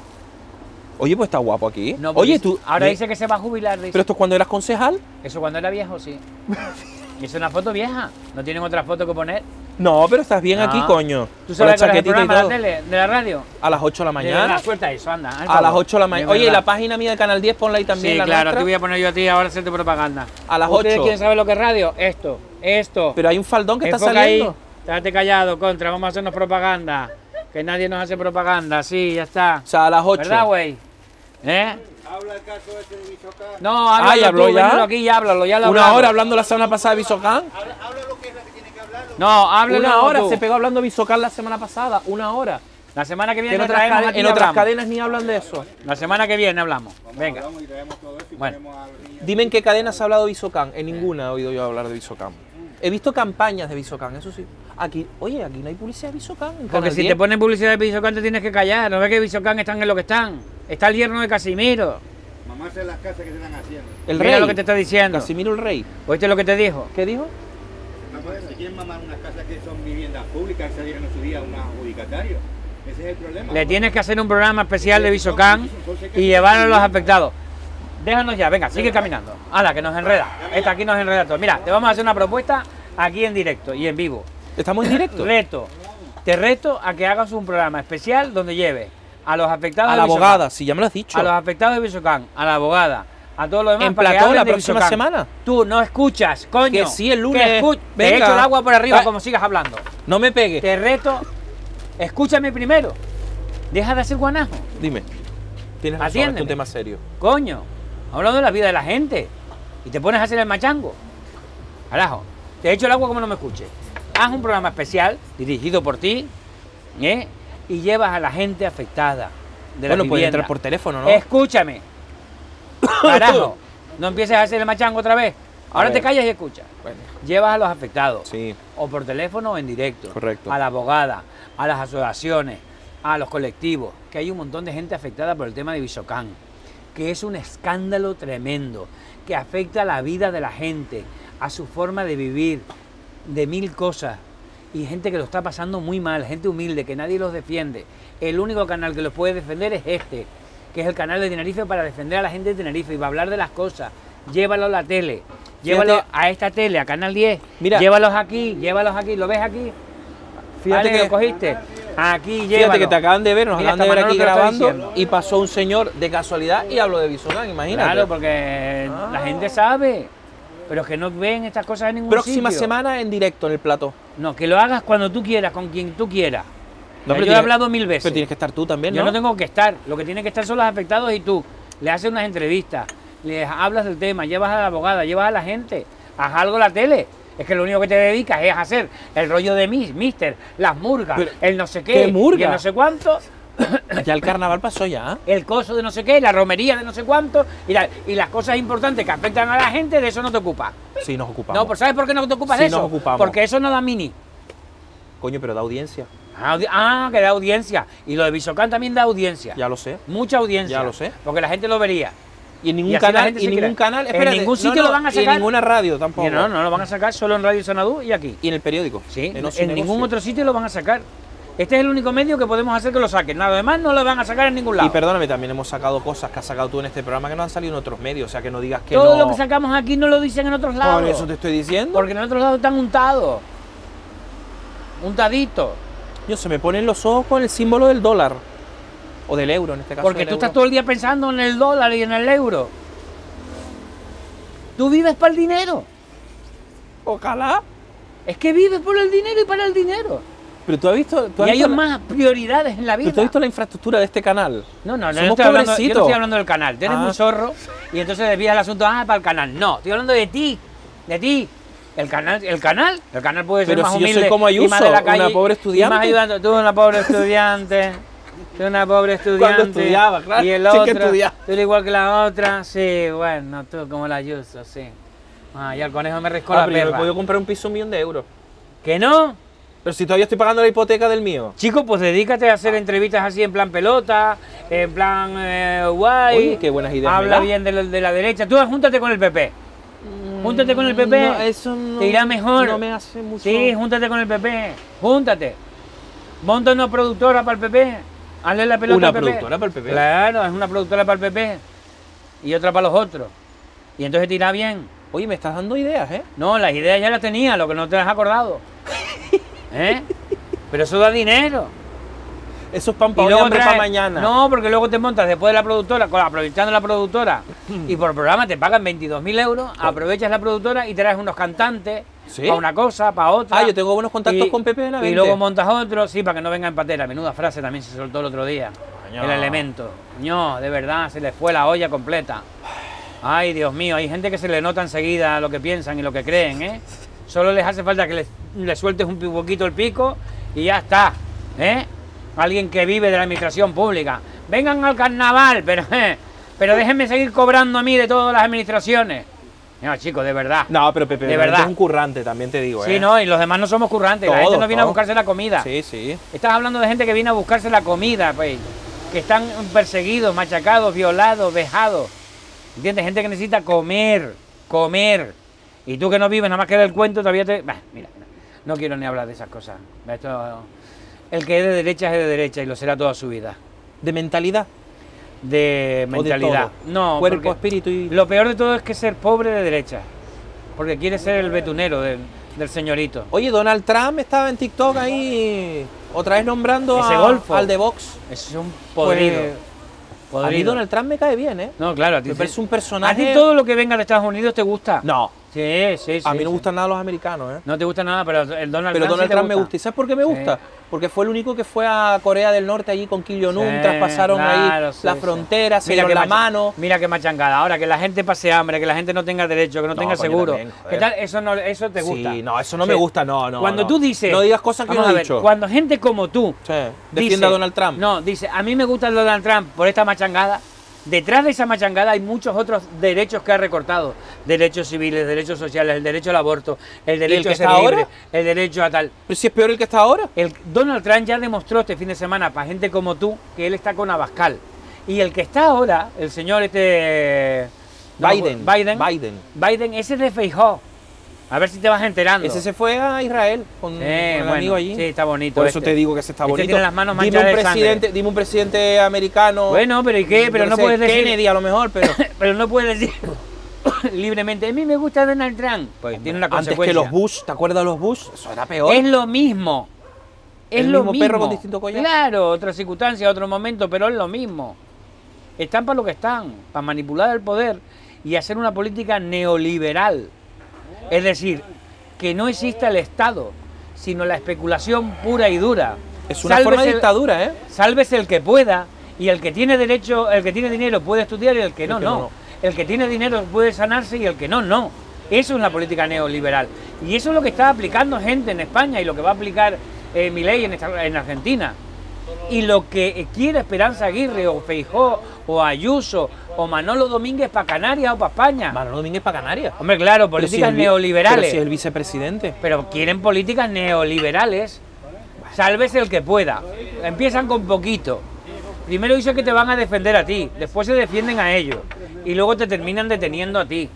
Speaker 2: Oye, pues está guapo aquí.
Speaker 1: No, porque
Speaker 2: Oye, tú.
Speaker 1: Ahora
Speaker 2: eh,
Speaker 1: dice que se va a jubilar. dice.
Speaker 2: Pero esto es cuando eras concejal.
Speaker 1: Eso cuando era viejo, sí. Y es una foto vieja. No tienen otra foto que poner.
Speaker 2: No, pero estás bien
Speaker 1: No.
Speaker 2: aquí, coño.
Speaker 1: ¿Tú
Speaker 2: Con la
Speaker 1: sabes el
Speaker 2: chaquetita y
Speaker 1: programa de la
Speaker 2: todo.
Speaker 1: tele, de la radio?
Speaker 2: A las 8 de la mañana.
Speaker 1: suelta eso, anda.
Speaker 2: A las 8 de la mañana. Oye, la página mía de Canal 10, ponla ahí también.
Speaker 1: Sí,
Speaker 2: la
Speaker 1: claro,
Speaker 2: nuestra.
Speaker 1: te voy a poner yo a ti ahora a hacerte propaganda.
Speaker 2: A las
Speaker 1: ¿Ustedes
Speaker 2: 8.
Speaker 1: quieren saber lo que es radio? Esto, esto.
Speaker 2: Pero hay un faldón que está
Speaker 1: Enfoca
Speaker 2: saliendo.
Speaker 1: ahí. Estate callado, contra. Vamos a hacernos propaganda. Que nadie nos hace propaganda. Sí, ya está.
Speaker 2: O sea, a las 8.
Speaker 1: ¿Verdad, güey? ¿Eh?
Speaker 3: Habla el caso ese de Bichocán.
Speaker 1: No, háblalo
Speaker 2: Ah, ¿ya habló
Speaker 1: tú,
Speaker 2: ya?
Speaker 1: aquí y háblalo. Ya lo
Speaker 2: Una hora hablando la semana pasada de Bisocán.
Speaker 3: Habla,
Speaker 1: No, háblalo
Speaker 2: Una hora
Speaker 1: tú.
Speaker 2: se pegó hablando de Bisocán la semana pasada. Una hora.
Speaker 1: La semana que
Speaker 2: Que
Speaker 1: viene
Speaker 2: en otras,
Speaker 1: traemos
Speaker 2: cade-
Speaker 1: aquí
Speaker 2: en
Speaker 1: y
Speaker 2: otras
Speaker 1: hablamos.
Speaker 2: cadenas ni hablan de eso.
Speaker 1: La semana que viene hablamos. Venga.
Speaker 3: Hablamos y traemos todo eso y
Speaker 1: Bueno.
Speaker 2: Dime en qué cadena se ha hablado de Bisocán. En ninguna he oído yo hablar de Bisocán. He visto campañas de Bisocán, eso sí. Aquí, oye, aquí no hay publicidad de Bisocán. en
Speaker 1: Porque si
Speaker 2: 10.
Speaker 1: te ponen publicidad de Bisocán te tienes que callar. No ves que Bisocán están en lo que están. Está el yerno de Casimiro.
Speaker 3: Mamá las casas que se están haciendo.
Speaker 2: El
Speaker 1: Mira
Speaker 2: rey.
Speaker 1: lo que te está diciendo.
Speaker 2: Casimiro el rey.
Speaker 1: ¿Oíste lo que te dijo?
Speaker 2: ¿Qué dijo?
Speaker 3: Quieren mamar unas casas que son viviendas públicas, se dieron en su día a un adjudicatario. Ese es el problema.
Speaker 1: Le tienes que hacer un programa especial de Bisocán y llevar a los afectados. Déjanos ya, venga, sigue caminando. Hala, que nos enreda. Esta aquí nos enreda todo. Mira, te vamos a hacer una propuesta aquí en directo y en vivo.
Speaker 2: Estamos en directo.
Speaker 1: Reto. Te reto a que hagas un programa especial donde lleve a los afectados
Speaker 2: A
Speaker 1: de
Speaker 2: la abogada, si ya me lo has dicho.
Speaker 1: a los afectados de Bisocán, a la abogada, a todos los demás.
Speaker 2: En
Speaker 1: para que
Speaker 2: plató
Speaker 1: hablen
Speaker 2: la próxima
Speaker 1: Bisocán.
Speaker 2: semana.
Speaker 1: Tú no escuchas, coño.
Speaker 2: Que sí, el lunes.
Speaker 1: Que escu- Te echo el agua por arriba
Speaker 2: Ah.
Speaker 1: como sigas hablando.
Speaker 2: No me pegues.
Speaker 1: Te reto. Escúchame primero. Deja de hacer guanajo.
Speaker 2: Dime. Tienes razón, es un tema serio.
Speaker 1: Coño, hablando de la vida de la gente. Y te pones a hacer el machango. Carajo, te echo el agua como no me escuches. Haz un programa especial dirigido por ti ¿eh? y llevas a la gente afectada de la
Speaker 2: bueno, puede
Speaker 1: vivienda.
Speaker 2: entrar por teléfono, ¿no?
Speaker 1: Escúchame. Carajo, no empieces a hacer el machango otra vez. Ahora te callas y escuchas.
Speaker 2: Bueno,
Speaker 1: Llevas a los afectados.
Speaker 2: sí.
Speaker 1: O por teléfono o en directo.
Speaker 2: Correcto.
Speaker 1: A la abogada, a las asociaciones, a los colectivos. Que hay un montón de gente afectada por el tema de Bisocán. Que es un escándalo tremendo. Que afecta a la vida de la gente, a su forma de vivir, de mil cosas. Y gente que lo está pasando muy mal, gente humilde, que nadie los defiende. El único canal que los puede defender es este, que es el canal de Tenerife para defender a la gente de Tenerife y va a hablar de las cosas. Llévalo a la tele, llévalo
Speaker 2: Fíjate-
Speaker 1: a esta tele, a Canal 10.
Speaker 2: Mira.
Speaker 1: llévalos aquí, llévalos aquí. ¿Lo ves aquí?
Speaker 2: Fíjate
Speaker 1: Vale,
Speaker 2: que,
Speaker 1: lo cogiste. Aquí,
Speaker 2: fíjate
Speaker 1: llévalo.
Speaker 2: que te acaban de ver, nos
Speaker 1: Mira,
Speaker 2: acaban de ver aquí grabando y pasó un señor de casualidad y habló de Bisogán, imagínate.
Speaker 1: Claro, porque la
Speaker 2: Ah.
Speaker 1: gente sabe, pero que no ven estas cosas en ningún
Speaker 2: Próxima
Speaker 1: sitio.
Speaker 2: semana en directo en el plató.
Speaker 1: No, que lo hagas cuando tú quieras, con quien tú quieras.
Speaker 2: No, pero
Speaker 1: yo he hablado mil veces.
Speaker 2: Pero tienes que estar tú también,
Speaker 1: Yo
Speaker 2: ¿no?
Speaker 1: no tengo que estar. Lo que tienen que estar son los afectados y tú. Le haces unas entrevistas, les hablas del tema, llevas a la abogada, llevas a la gente, haz algo en la tele. Es que lo único que te dedicas es a hacer el rollo de mis, mister, las murgas,
Speaker 2: Pero,
Speaker 1: el no sé qué,
Speaker 2: ¿qué murga?
Speaker 1: y el no sé cuánto,
Speaker 2: Ya el carnaval pasó ya.
Speaker 1: el coso de no sé qué, la romería de no sé cuánto, y, la- y las cosas importantes que afectan a la gente, de eso no te ocupas.
Speaker 2: Sí, nos ocupamos.
Speaker 1: No, pues ¿sabes por qué no te ocupas
Speaker 2: Sí,
Speaker 1: de eso?
Speaker 2: nos ocupamos.
Speaker 1: Porque eso no da mini.
Speaker 2: Coño, pero da audiencia.
Speaker 1: Ah, Ah, que da audiencia. Y lo de Visocán también da audiencia.
Speaker 2: Ya lo sé.
Speaker 1: Mucha audiencia.
Speaker 2: Ya lo sé.
Speaker 1: Porque la gente lo vería.
Speaker 2: Y en ningún
Speaker 1: Y
Speaker 2: canal, y en ningún canal,
Speaker 1: En
Speaker 2: espérate,
Speaker 1: ningún
Speaker 2: no,
Speaker 1: sitio
Speaker 2: no,
Speaker 1: lo van a
Speaker 2: Y en
Speaker 1: sacar.
Speaker 2: ninguna radio tampoco.
Speaker 1: Y no, no lo van a sacar solo en Radio Sonadú y aquí.
Speaker 2: Y en el periódico.
Speaker 1: Sí,
Speaker 2: En
Speaker 1: en ningún otro sitio lo van a sacar. Este es el único medio que podemos hacer que lo saquen. Nada demás no lo van a sacar en ningún lado.
Speaker 2: Y perdóname, también hemos sacado cosas que has sacado tú en este programa que no han salido en otros medios. O sea, que no digas que
Speaker 1: Todo
Speaker 2: no.
Speaker 1: lo que sacamos aquí no lo dicen en otros lados.
Speaker 2: Por eso te estoy diciendo.
Speaker 1: Porque en otros lados están untados. Untaditos.
Speaker 2: Yo se me ponen los ojos con el símbolo del dólar. O del euro, en este caso.
Speaker 1: Porque tú estás todo el día pensando en el dólar y en el euro. Tú vives para el dinero.
Speaker 2: Ojalá.
Speaker 1: Es que vives por el dinero y para el dinero.
Speaker 2: Pero tú has visto. Tú has
Speaker 1: Y hay
Speaker 2: la-
Speaker 1: más prioridades en la vida.
Speaker 2: pero tú has visto la infraestructura de este canal.
Speaker 1: No, no, no,
Speaker 2: Somos
Speaker 1: yo estoy hablando, yo no estoy hablando del canal. Tú eres
Speaker 2: Ah.
Speaker 1: muy zorro y entonces desvías el asunto ah, para el canal. No, estoy hablando de ti, de ti. El canal, el canal, el canal puede ser
Speaker 2: Pero
Speaker 1: más
Speaker 2: si yo soy
Speaker 1: humilde
Speaker 2: como
Speaker 1: y más
Speaker 2: Ayuso,
Speaker 1: de la calle,
Speaker 2: una pobre
Speaker 1: y
Speaker 2: estudiante.
Speaker 1: más ayudando. Tú una pobre estudiante, tú una pobre estudiante.
Speaker 2: estudiaba, claro,
Speaker 1: Y el
Speaker 2: sí
Speaker 1: otro,
Speaker 2: que estudiaba.
Speaker 1: tú eres igual que la otra. Sí, bueno, tú como la Ayuso, sí. Ah, y al conejo me riscó
Speaker 2: Ah,
Speaker 1: la
Speaker 2: pero yo me he
Speaker 1: perra.
Speaker 2: podido comprar un piso un millón de euros.
Speaker 1: ¿Que no?
Speaker 2: Pero si todavía estoy pagando la hipoteca del mío.
Speaker 1: Chico, pues dedícate a hacer entrevistas así en plan pelota, en plan eh, guay.
Speaker 2: Oye, qué buenas ideas
Speaker 1: Habla bien de, la- de la derecha. Tú júntate con el PP. Júntate con el PP.
Speaker 2: No, eso no,
Speaker 1: Te irá mejor.
Speaker 2: No me hace mucho.
Speaker 1: Sí, júntate con el PP. Júntate. Monta una productora para el PP. Hazle la pelota
Speaker 2: ¿Una
Speaker 1: al PP.
Speaker 2: productora para el PP?
Speaker 1: Claro, es una productora para el PP. Y otra para los otros. Y entonces te irá bien.
Speaker 2: Oye, me estás dando ideas, ¿eh?
Speaker 1: No, las ideas ya las tenía, lo que no te las has acordado. ¿Eh? Pero eso da dinero.
Speaker 2: Eso es pan
Speaker 1: Y
Speaker 2: para hoy, para mañana.
Speaker 1: No, porque luego te montas después de la productora, aprovechando la productora, y por programa te pagan 22.000 euros, aprovechas la productora y traes unos cantantes
Speaker 2: ¿Sí?
Speaker 1: para una cosa, para otra.
Speaker 2: Ah, yo tengo buenos contactos
Speaker 1: y-
Speaker 2: con Pepe
Speaker 1: Y
Speaker 2: Benavente.
Speaker 1: luego montas otro, sí, para que no venga en patera. Menuda frase también se soltó el otro día. El elemento. No, de verdad, se le fue la olla completa. Ay, Dios mío, hay gente que se le nota enseguida lo que piensan y lo que creen, ¿eh? Solo les hace falta que les, les sueltes un poquito el pico y ya está, ¿eh? Alguien que vive de la administración pública. Vengan al carnaval, pero, pero déjenme seguir cobrando a mí de todas las administraciones. No, chicos, de verdad.
Speaker 2: No, pero Pepe
Speaker 1: De verdad.
Speaker 2: es un currante, también te digo,
Speaker 1: Sí,
Speaker 2: ¿eh?
Speaker 1: no, y los demás no somos currantes. la gente no viene a buscarse la comida.
Speaker 2: Sí, sí.
Speaker 1: Estás hablando de gente que viene a buscarse la comida, pues, que están perseguidos, machacados, violados, vejados. ¿Entiendes? Gente que necesita comer, comer. Y tú que no vives nada más que del cuento, todavía te... Bah, mira, mira, no quiero ni hablar de esas cosas. Esto- El que es de derecha es de derecha y lo será toda su vida.
Speaker 2: De mentalidad.
Speaker 1: De
Speaker 2: O de
Speaker 1: mentalidad. no,
Speaker 2: Cuerpo, espíritu y.
Speaker 1: Lo peor de todo es que ser pobre de derecha. Porque quiere ser el betunero del, del señorito.
Speaker 2: Oye, Donald Trump estaba en TikTok ahí otra vez nombrando
Speaker 1: Ese
Speaker 2: a-
Speaker 1: golfo.
Speaker 2: al de Vox.
Speaker 1: Es un podrido.
Speaker 2: Pues, a mí. Donald Trump me cae bien, ¿eh?
Speaker 1: No, claro, a ti
Speaker 2: Me parece un
Speaker 1: ¿A
Speaker 2: personaje.
Speaker 1: ti todo lo que venga de Estados Unidos te gusta?
Speaker 2: No,
Speaker 1: Sí, sí, sí.
Speaker 2: a mí no
Speaker 1: sí.
Speaker 2: gustan nada los americanos, ¿eh?
Speaker 1: No te gusta nada, pero el Donald
Speaker 2: Pero
Speaker 1: Trump,
Speaker 2: Donald
Speaker 1: sí te
Speaker 2: Trump me gusta. ¿Y sabes por qué me
Speaker 1: Sí.
Speaker 2: gusta? Porque fue el único que fue a Corea del Norte allí con Kim Jong-un, traspasaron
Speaker 1: claro,
Speaker 2: ahí la frontera, se dieron la mano.
Speaker 1: Mira qué machangada. Ahora que la gente pase hambre, que la gente no tenga derecho, que no,
Speaker 2: No,
Speaker 1: tenga seguro.
Speaker 2: también.
Speaker 1: ¿Qué tal? Eso no, eso te gusta.
Speaker 2: Sí, no, eso no me gusta, no, no.
Speaker 1: Cuando
Speaker 2: no.
Speaker 1: tú dices.
Speaker 2: No digas cosas que no he
Speaker 1: ver,
Speaker 2: dicho.
Speaker 1: Cuando gente como tú.
Speaker 2: Sí, defienda a
Speaker 1: dice-
Speaker 2: Donald Trump.
Speaker 1: No, dice, a mí me gusta el Donald Trump por esta machangada. Detrás de esa machangada hay muchos otros derechos que ha recortado. Derechos civiles, derechos sociales, el derecho al aborto, el derecho
Speaker 2: que
Speaker 1: a ser
Speaker 2: está
Speaker 1: libre,
Speaker 2: ahora?
Speaker 1: el derecho a tal.
Speaker 2: Pero si es peor el que está ahora.
Speaker 1: El Donald Trump ya demostró este fin de semana para gente como tú que él está con Abascal. Y el que está ahora, el señor este...
Speaker 2: Biden.
Speaker 1: Biden.
Speaker 2: Biden.
Speaker 1: Biden, ese es de Feijóo. A ver si te vas enterando.
Speaker 2: Ese se fue a Israel con, el
Speaker 1: bueno,
Speaker 2: amigo allí.
Speaker 1: Sí, está bonito.
Speaker 2: Por eso
Speaker 1: este.
Speaker 2: te digo que ese está
Speaker 1: Este
Speaker 2: bonito.
Speaker 1: tiene las manos
Speaker 2: dime un
Speaker 1: de
Speaker 2: presidente, dime un presidente americano.
Speaker 1: Bueno, pero ¿y qué? Pero no puedes decir...
Speaker 2: Kennedy a lo mejor, pero
Speaker 1: pero no puedes decir libremente, a mí me gusta Donald Trump. Pues tiene una
Speaker 2: antes que los Bush, ¿te acuerdas de los Bush? Eso era peor.
Speaker 1: Es lo mismo. Es
Speaker 2: ¿El
Speaker 1: lo
Speaker 2: mismo
Speaker 1: mismo.
Speaker 2: perro con distinto collar?
Speaker 1: Claro, otra circunstancia, otro momento, pero es lo mismo. Están para lo que están, para manipular el poder y hacer una política neoliberal. Es decir, que no exista el Estado, sino la especulación pura y dura.
Speaker 2: Es una forma de
Speaker 1: Sálvese-
Speaker 2: dictadura, ¿eh?
Speaker 1: Sálvese el que pueda y el que tiene derecho, el que tiene dinero puede estudiar y el que no,
Speaker 2: que
Speaker 1: no. El que tiene dinero puede sanarse y el que no, no. Eso es la política neoliberal. Y eso es lo que está aplicando gente en España y lo que va a aplicar eh, en, esta- en Argentina. Y lo que quiere Esperanza Aguirre o Feijó o Ayuso o Manolo Domínguez para Canarias o para España.
Speaker 2: Manolo Domínguez para Canarias.
Speaker 1: Hombre, claro,
Speaker 2: si
Speaker 1: políticas neoliberales.
Speaker 2: Pero si es el vicepresidente.
Speaker 1: Pero quieren políticas neoliberales. Sálvese el que pueda. Empiezan con poquito. Primero dicen que te van a defender a ti, después se defienden a ellos y luego te terminan deteniendo a ti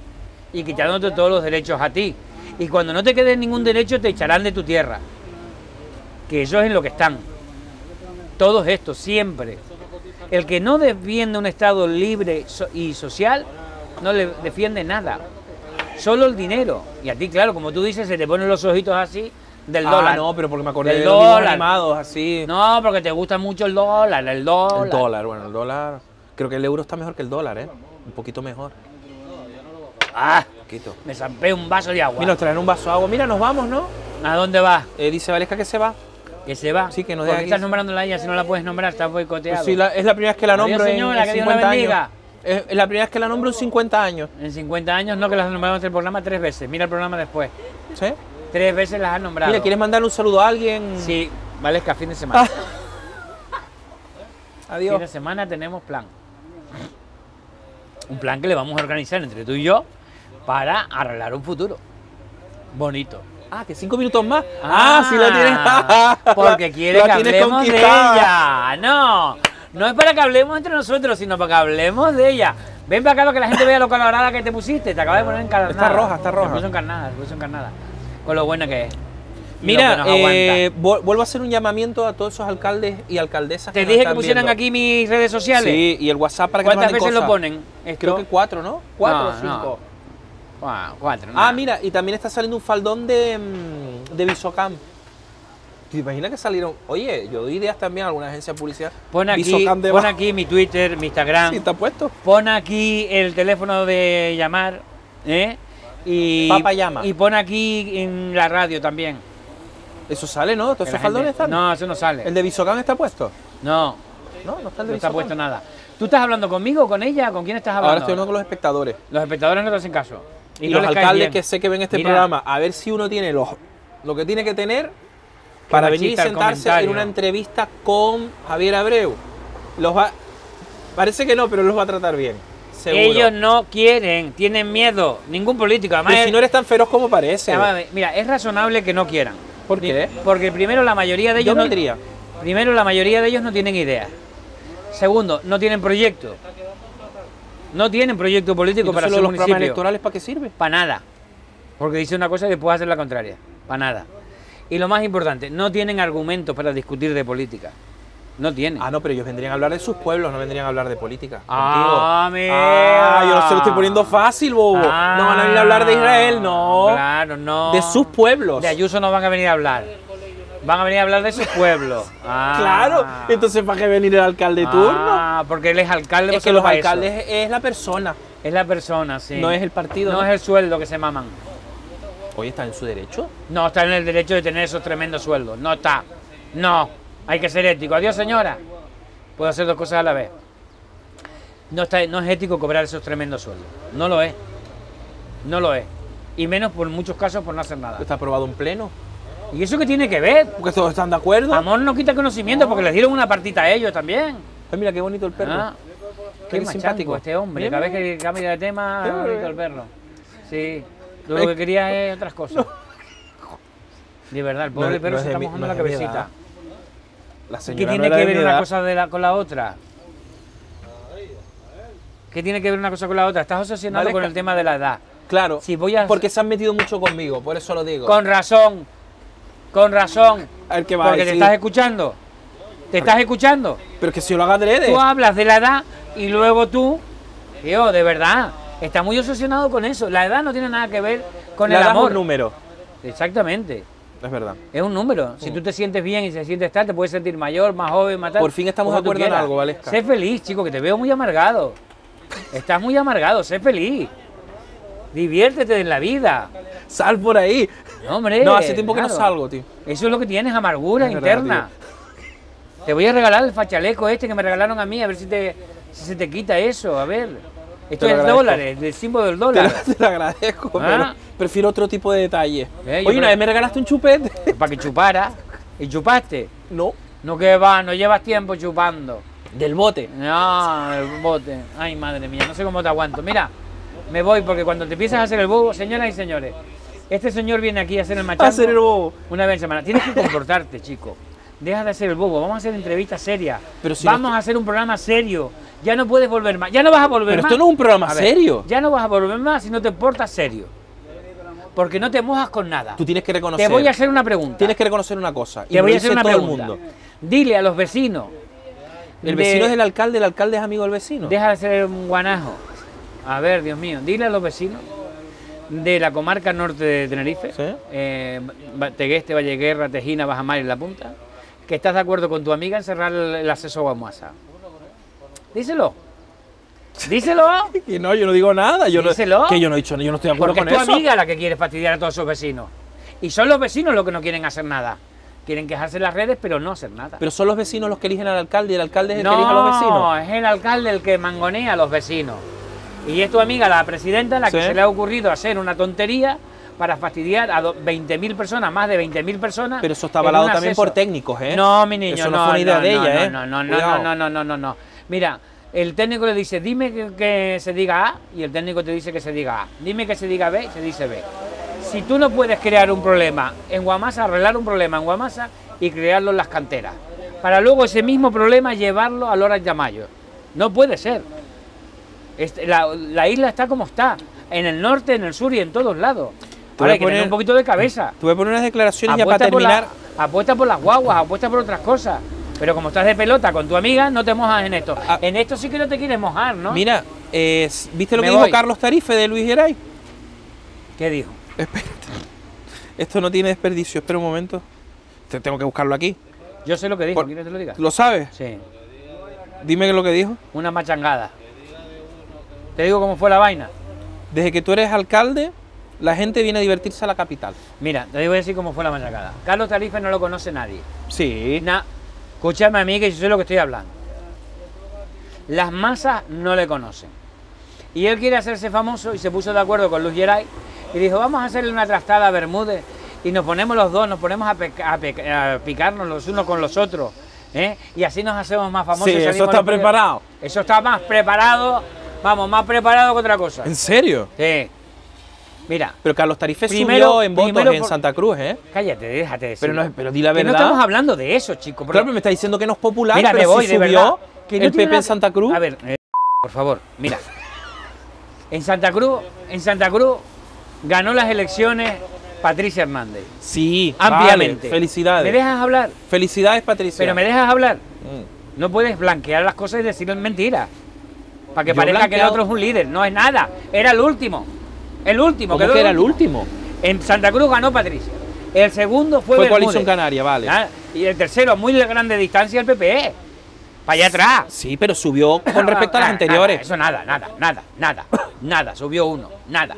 Speaker 1: y quitándote todos los derechos a ti. Y cuando no te quede ningún derecho te echarán de tu tierra. Que eso es en lo que están. Todos estos, siempre. El que no defiende un Estado libre y social no le defiende nada. Solo el dinero. Y a ti, claro, como tú dices, se te ponen los ojitos así del
Speaker 2: ah,
Speaker 1: dólar.
Speaker 2: no, pero porque me acordé
Speaker 1: Del
Speaker 2: de los dibujos
Speaker 1: dólar.
Speaker 2: animados, así.
Speaker 1: No, porque te gusta mucho el dólar, el dólar.
Speaker 2: El dólar, bueno, el dólar. Creo que el euro está mejor que el dólar, ¿eh? Un poquito mejor.
Speaker 1: Ah,
Speaker 2: poquito.
Speaker 1: me zampé un vaso de agua.
Speaker 2: Mira, nos traen un vaso de agua. Mira, nos vamos, ¿no?
Speaker 1: ¿A dónde vas?
Speaker 2: Eh, dice Valesca que se va.
Speaker 1: Que se va.
Speaker 2: Sí, que nos
Speaker 1: ¿Por
Speaker 2: deja
Speaker 1: qué
Speaker 2: aquí.
Speaker 1: estás nombrándola a ella si no la puedes nombrar? Estás boicoteado.
Speaker 2: Pues sí, la- es la primera vez que la nombro en-
Speaker 1: señora,
Speaker 2: en,
Speaker 1: que Dios la
Speaker 2: 50
Speaker 1: bendiga.
Speaker 2: años. Es, es la primera vez que la nombro en 50 años.
Speaker 1: En 50 años no, que las has nombrado en el programa tres veces. Mira el programa después.
Speaker 2: ¿Sí?
Speaker 1: Tres veces las has nombrado.
Speaker 2: Mira, ¿quieres mandar un saludo a alguien?
Speaker 1: Sí, vale, es que a fin de semana.
Speaker 2: Ah,
Speaker 1: Fin
Speaker 2: Adiós.
Speaker 1: de semana tenemos plan. Un plan que le vamos a organizar entre tú y yo para arreglar un futuro. Bonito.
Speaker 2: Ah, que cinco minutos más. Ah, sí lo tienes.
Speaker 1: Porque quiere
Speaker 2: La
Speaker 1: que hablemos de ella. No, no es para que hablemos entre nosotros, sino para que hablemos de ella. Ven para acá para que la gente vea lo colorada que te pusiste. Te acabas de poner encarnada.
Speaker 2: Está roja, está roja.
Speaker 1: Te puso encarnada, te puso encarnada. Con lo buena que es. Que
Speaker 2: Mira,
Speaker 1: nos
Speaker 2: eh, vuelvo a hacer un llamamiento a todos esos alcaldes y alcaldesas.
Speaker 1: Te
Speaker 2: nos
Speaker 1: dije que
Speaker 2: están
Speaker 1: pusieran
Speaker 2: viendo.
Speaker 1: aquí mis redes sociales.
Speaker 2: Sí, y el WhatsApp para que nos
Speaker 1: ¿Cuántas veces lo ponen? Esto?
Speaker 2: Creo que cuatro, ¿no? Cuatro
Speaker 1: No,
Speaker 2: o cinco.
Speaker 1: Ah, cuatro.
Speaker 2: Ah, mira, y también está saliendo un faldón de, mm, de Visocam. ¿Te imaginas que salieron? Oye, yo doy ideas también a alguna agencia de publicidad.
Speaker 1: Pon aquí, pon aquí mi Twitter, mi Instagram.
Speaker 2: Sí, está puesto.
Speaker 1: Pon aquí el teléfono de llamar, ¿eh? Y,
Speaker 2: Papa llama.
Speaker 1: y pon aquí en la radio también.
Speaker 2: Eso sale, ¿no? Todos esos faldones están.
Speaker 1: No, eso no sale.
Speaker 2: ¿El de Visocam está puesto?
Speaker 1: No,
Speaker 2: No, no está el de
Speaker 1: no está puesto nada. ¿Tú estás hablando conmigo, con ella? ¿Con quién estás hablando?
Speaker 2: Ahora estoy hablando con los espectadores.
Speaker 1: Los espectadores no te hacen caso.
Speaker 2: Y,
Speaker 1: no
Speaker 2: los alcaldes que sé que ven este
Speaker 1: Mira,
Speaker 2: programa, a ver si uno tiene los, lo que tiene que tener para venir y sentarse en una entrevista con Javier Abreu. Los va, parece que no, pero los va a tratar bien. Seguro.
Speaker 1: Ellos no quieren, tienen miedo. Ningún político. Además,
Speaker 2: Pero si no eres tan feroz como parece.
Speaker 1: además, mira, es razonable que no quieran.
Speaker 2: ¿Por qué?
Speaker 1: Porque primero la mayoría de
Speaker 2: Yo
Speaker 1: ellos no,
Speaker 2: vendría.
Speaker 1: Primero, la mayoría de ellos no tienen idea. Segundo, no tienen proyecto. No tienen proyecto político para su
Speaker 2: los programas
Speaker 1: municipio.
Speaker 2: electorales para qué sirve?
Speaker 1: Para nada. Porque dice una cosa y después hace la contraria. Para nada. Y lo más importante, no tienen argumentos para discutir de política. No tienen.
Speaker 2: Ah, no, pero ellos vendrían a hablar de sus pueblos, no vendrían a hablar de política.
Speaker 1: Ah, mira.
Speaker 2: Ah, yo se lo estoy poniendo fácil, bobo. no van a venir a hablar de Israel, no.
Speaker 1: Claro, no.
Speaker 2: De sus pueblos.
Speaker 1: De Ayuso no van a venir a hablar. Van a venir a hablar de sus pueblos. Ah.
Speaker 2: Claro. Entonces, ¿para qué venir el alcalde de turno?
Speaker 1: Ah, porque él es alcalde.
Speaker 2: Es que los
Speaker 1: va a eso.
Speaker 2: alcaldes es la persona,
Speaker 1: Es la persona, sí.
Speaker 2: no es el partido.
Speaker 1: No es el sueldo que se maman.
Speaker 2: Oye, está en su derecho.
Speaker 1: No está en el derecho de tener esos tremendos sueldos. No está. No. Hay que ser ético. Adiós, señora. Puedo hacer dos cosas a la vez. No, está, no es ético cobrar esos tremendos sueldos. No lo es. No lo es. Y menos por muchos casos por no hacer nada.
Speaker 2: Está aprobado en pleno.
Speaker 1: ¿Y eso qué tiene que ver?
Speaker 2: Porque todos están de acuerdo.
Speaker 1: Amor no quita conocimiento porque les dieron una partita a ellos también.
Speaker 2: Ay, mira qué bonito el perro.
Speaker 1: Ah, qué
Speaker 2: Qué simpático.
Speaker 1: este hombre. Cada vez que cambia de tema, bonito el perro. Sí. Lo que querías es otras cosas. De verdad, el pobre
Speaker 2: No
Speaker 1: perro
Speaker 2: no
Speaker 1: se está
Speaker 2: mi-
Speaker 1: mojando la cabecita.
Speaker 2: La
Speaker 1: ¿Qué
Speaker 2: señora
Speaker 1: tiene
Speaker 2: no era
Speaker 1: que ver una cosa de la- con la otra? ¿Qué tiene que ver una cosa con la otra? Estás obsesionado con el tema de la edad.
Speaker 2: Claro.
Speaker 1: Si voy a-
Speaker 2: Porque se han metido mucho conmigo, por eso lo digo.
Speaker 1: Con razón. Con razón.
Speaker 2: A ver qué va a
Speaker 1: Porque te
Speaker 2: decir.
Speaker 1: estás escuchando. ¿Te estás escuchando?
Speaker 2: Pero que si yo lo haga adrede.
Speaker 1: Tú hablas de la edad y luego tú, tío, de verdad, está muy obsesionado con eso. La edad no tiene nada que ver con
Speaker 2: La
Speaker 1: el
Speaker 2: edad es
Speaker 1: amor.
Speaker 2: un número.
Speaker 1: Exactamente.
Speaker 2: Es verdad.
Speaker 1: Es un número. Si tú te sientes bien y se sientes tal, te puedes sentir mayor, más joven, más tal.
Speaker 2: Por fin estamos de acuerdo en algo, Valesca.
Speaker 1: Sé feliz, chico, que te veo muy amargado. Estás muy amargado, sé feliz. Diviértete en la vida.
Speaker 2: Sal por ahí.
Speaker 1: No, hombre.
Speaker 2: no, hace tiempo que no salgo, tío.
Speaker 1: Eso es lo que tienes, amargura
Speaker 2: Es verdad,
Speaker 1: interna. Te voy a regalar el fachaleco este que me regalaron a mí, a ver si, te, si se te quita eso. A ver. Esto es
Speaker 2: agradezco.
Speaker 1: dólares, el símbolo del
Speaker 2: Te
Speaker 1: dólar.
Speaker 2: lo, te lo agradezco,
Speaker 1: Ah.
Speaker 2: pero prefiero otro tipo de detalle.
Speaker 1: Eh,
Speaker 2: Oye, una vez me regalaste un chupete.
Speaker 1: Para que chupara. Y chupaste.
Speaker 2: No.
Speaker 1: No que va, no llevas tiempo chupando.
Speaker 2: Del bote.
Speaker 1: No, el bote. Ay, madre mía, no sé cómo te aguanto. Mira, me voy porque cuando te empiezas a hacer el bobo, señoras y señores, este señor viene aquí a hacer el machango
Speaker 2: Hacer el bobo.
Speaker 1: una vez en semana. Tienes que comportarte, chico. Deja de hacer el bobo. Vamos a hacer entrevistas serias.
Speaker 2: Pero si
Speaker 1: Vamos
Speaker 2: no
Speaker 1: a hacer un programa serio. Ya no puedes volver más. Ya no vas a volver
Speaker 2: Pero
Speaker 1: más.
Speaker 2: esto no es un programa
Speaker 1: A ver,
Speaker 2: serio.
Speaker 1: Ya no vas a volver más si no te portas serio. Porque no te mojas con nada.
Speaker 2: Tú tienes que reconocer.
Speaker 1: Te voy a hacer una pregunta.
Speaker 2: Tienes que reconocer una cosa. y
Speaker 1: Te voy a hacer una
Speaker 2: todo
Speaker 1: pregunta.
Speaker 2: el mundo.
Speaker 1: Dile a los vecinos.
Speaker 2: El
Speaker 1: de-
Speaker 2: vecino es el alcalde, el alcalde es amigo del vecino.
Speaker 1: Deja de ser un guanajo. A ver, Dios mío, dile a los vecinos de la comarca norte de Tenerife,
Speaker 2: Sí.
Speaker 1: eh, Tegueste, Valleguerra, Tejina, Bajamar y La Punta, que estás de acuerdo con tu amiga en cerrar el, acceso a Guamuasa. Díselo. Díselo.
Speaker 2: Que no, yo no digo nada. Yo no,
Speaker 1: Díselo.
Speaker 2: que yo no he dicho, yo no estoy de acuerdo
Speaker 1: Porque
Speaker 2: con
Speaker 1: es tu
Speaker 2: eso.
Speaker 1: amiga la que quiere fastidiar a todos sus vecinos. Y son los vecinos los que no quieren hacer nada. Quieren quejarse en las redes, pero no hacer nada.
Speaker 2: Pero son los vecinos los que eligen al alcalde y el alcalde es el que elige a los vecinos.
Speaker 1: No, es el alcalde el que mangonea a los vecinos. Y es tu amiga, la presidenta, la que
Speaker 2: Sí.
Speaker 1: se le ha ocurrido hacer una tontería para fastidiar a do- 20.000 personas, más de 20.000 personas.
Speaker 2: Pero eso está avalado también por técnicos, ¿eh?
Speaker 1: No, mi niño,
Speaker 2: Eso no
Speaker 1: no,
Speaker 2: fue una idea
Speaker 1: no,
Speaker 2: de
Speaker 1: no,
Speaker 2: ella, ¿eh?
Speaker 1: No, no, no, no, no, no, no, no. Mira, el técnico le dice, dime que, que se diga A, y el técnico te dice que se diga A. Dime que se diga B, y se dice B. Si tú no puedes crear un problema en Guamasa, arreglar un problema en Guamasa y crearlo en las canteras, para luego ese mismo problema llevarlo a Loras Yamayo. No puede ser. Este, la, la isla está como está, en el norte, en el sur y en todos lados. Ahora hay que tener
Speaker 2: poner-
Speaker 1: un poquito de cabeza.
Speaker 2: Voy a poner unas declaraciones ya para
Speaker 1: Apuesta por, la-
Speaker 2: terminar.
Speaker 1: apuesta por las guaguas, apuesta por otras cosas. Pero como estás de pelota con tu amiga, no te mojas en esto.
Speaker 2: Ah.
Speaker 1: En esto sí que no te quieres mojar, ¿no?
Speaker 2: Mira, eh, ¿viste lo
Speaker 1: Me
Speaker 2: que dijo. Carlos Tarife de Luis Geray?
Speaker 1: ¿Qué dijo?
Speaker 2: Espérate. Esto no tiene desperdicio. Espera un momento. Te- tengo que buscarlo aquí.
Speaker 1: Yo sé lo que dijo,
Speaker 2: Por-
Speaker 1: ¿quieres que te lo diga?
Speaker 2: ¿Lo sabes?
Speaker 1: Sí,
Speaker 2: Dime lo que dijo.
Speaker 1: una machangada. Te digo cómo fue la vaina.
Speaker 2: Desde que tú eres alcalde, la gente viene a divertirse a la capital.
Speaker 1: Mira, te voy a decir cómo fue la machangada. Carlos Tarife no lo conoce nadie.
Speaker 2: Sí.
Speaker 1: Na, escúchame a mí que yo sé lo que estoy hablando. Las masas no le conocen. Y él quiere hacerse famoso y se puso de acuerdo con Luz Geray y dijo, vamos a hacerle una trastada a Bermúdez y nos ponemos los dos, nos ponemos a, peca- a peca- a picarnos los unos con los otros. ¿eh? Y así nos hacemos más famosos.
Speaker 2: Sí, eso está
Speaker 1: los primeros".
Speaker 2: preparado.
Speaker 1: Eso está más preparado, vamos, más preparado que otra cosa.
Speaker 2: ¿En serio?
Speaker 1: Sí. Mira,
Speaker 2: Pero Carlos Tarife
Speaker 1: Primero-
Speaker 2: subió en votos
Speaker 1: primero
Speaker 2: en
Speaker 1: por-
Speaker 2: Santa Cruz, ¿eh?
Speaker 1: cállate, déjate de
Speaker 2: Pero, no, pero di la
Speaker 1: Que
Speaker 2: verdad.
Speaker 1: no estamos hablando de eso, chico.
Speaker 2: Claro, pero me está diciendo que no es popular,
Speaker 1: Mira,
Speaker 2: pero
Speaker 1: me voy,
Speaker 2: sí
Speaker 1: de
Speaker 2: subió
Speaker 1: verdad. que no
Speaker 2: el PP
Speaker 1: nada-
Speaker 2: en Santa Cruz.
Speaker 1: A ver, eh, por favor, mira. En Santa Cruz, en Santa Cruz ganó las elecciones Patricia Hernández.
Speaker 2: sí,
Speaker 1: Ampliamente.
Speaker 2: vale, felicidades.
Speaker 1: ¿Me dejas hablar?
Speaker 2: Felicidades, Patricia.
Speaker 1: Pero me dejas hablar.
Speaker 2: Mm.
Speaker 1: No puedes blanquear las cosas y decir mentiras. Para que
Speaker 2: Yo
Speaker 1: parezca que el otro es un líder. No es nada. Era el último. El último.
Speaker 2: ¿Cómo
Speaker 1: quedó
Speaker 2: que era el último?
Speaker 1: En Santa Cruz ganó Patricia. El segundo fue,
Speaker 2: Fue
Speaker 1: Bermúdez.
Speaker 2: Coalición Canaria, vale.
Speaker 1: Ah, Y el tercero, a muy grande distancia, el PPE. Para allá atrás.
Speaker 2: Sí, pero subió con respecto a las anteriores.
Speaker 1: nada, eso nada, nada, nada, nada, nada, subió uno, nada.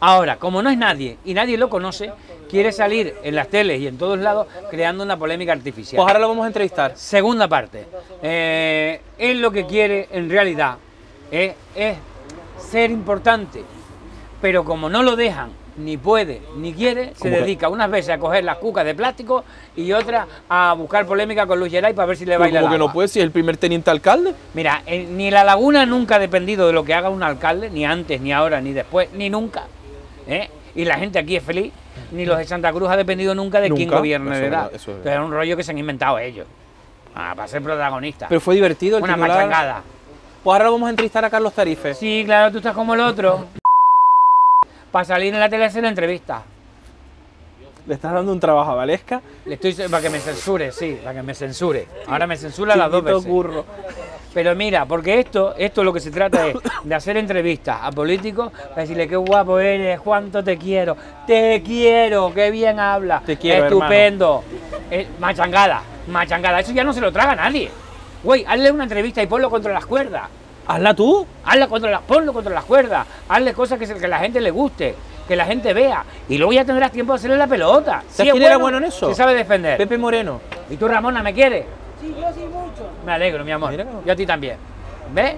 Speaker 1: Ahora, como no es nadie y nadie lo conoce, quiere salir en las teles y en todos lados creando una polémica artificial.
Speaker 2: Pues ahora lo vamos a entrevistar.
Speaker 1: Segunda parte. Eh, él lo que quiere en realidad es ser importante, pero como no lo dejan, ni puede, ni quiere, se dedica unas veces a coger las cucas de plástico y otras a buscar polémica con Luis Geray para ver si le
Speaker 2: Pero
Speaker 1: baila
Speaker 2: como que no puede si es el primer teniente alcalde.
Speaker 1: Mira, eh, ni la laguna nunca ha dependido de lo que haga un alcalde, ni antes, ni ahora, ni después, ni nunca. ¿eh? Y la gente aquí es feliz. Ni los de Santa Cruz ha dependido nunca de quién gobierne
Speaker 2: Eso
Speaker 1: de edad.
Speaker 2: verdad, es
Speaker 1: Entonces, es un rollo que se han inventado ellos. Ah, para ser protagonistas.
Speaker 2: Pero fue divertido el
Speaker 1: Una
Speaker 2: titular.
Speaker 1: machangada.
Speaker 2: Pues ahora lo vamos a entrevistar a Carlos Tarife.
Speaker 1: Sí, claro, tú estás como el otro. Para salir en la tele a hacer la entrevista.
Speaker 2: Le estás dando un trabajo a Valesca.
Speaker 1: Le estoy para que me censure, sí, para que me censure. Ahora me censura las dos veces.
Speaker 2: curro.
Speaker 1: Pero mira, porque esto, esto lo que se trata es de hacer entrevistas a políticos, para decirle qué guapo eres, cuánto te quiero, te quiero, qué bien habla,
Speaker 2: Te quiero,
Speaker 1: estupendo, Eh, machangada, machangada, eso ya no se lo traga nadie. Güey, hazle una entrevista y ponlo contra las cuerdas,
Speaker 2: Hazla tú.
Speaker 1: hazla contra las, ponlo contra las cuerdas, hazle cosas que, se- que la gente le guste, que la gente vea, y luego ya tendrás tiempo de hacerle la pelota.
Speaker 2: ¿Sabes
Speaker 1: Si
Speaker 2: quién era bueno en eso?
Speaker 1: Se sabe defender.
Speaker 2: Pepe Moreno.
Speaker 1: ¿Y tú, Ramona, me quieres?
Speaker 4: Sí, yo sí mucho.
Speaker 1: Me alegro, mi amor.
Speaker 2: Mira que no.
Speaker 1: Yo a ti también. ¿Ves?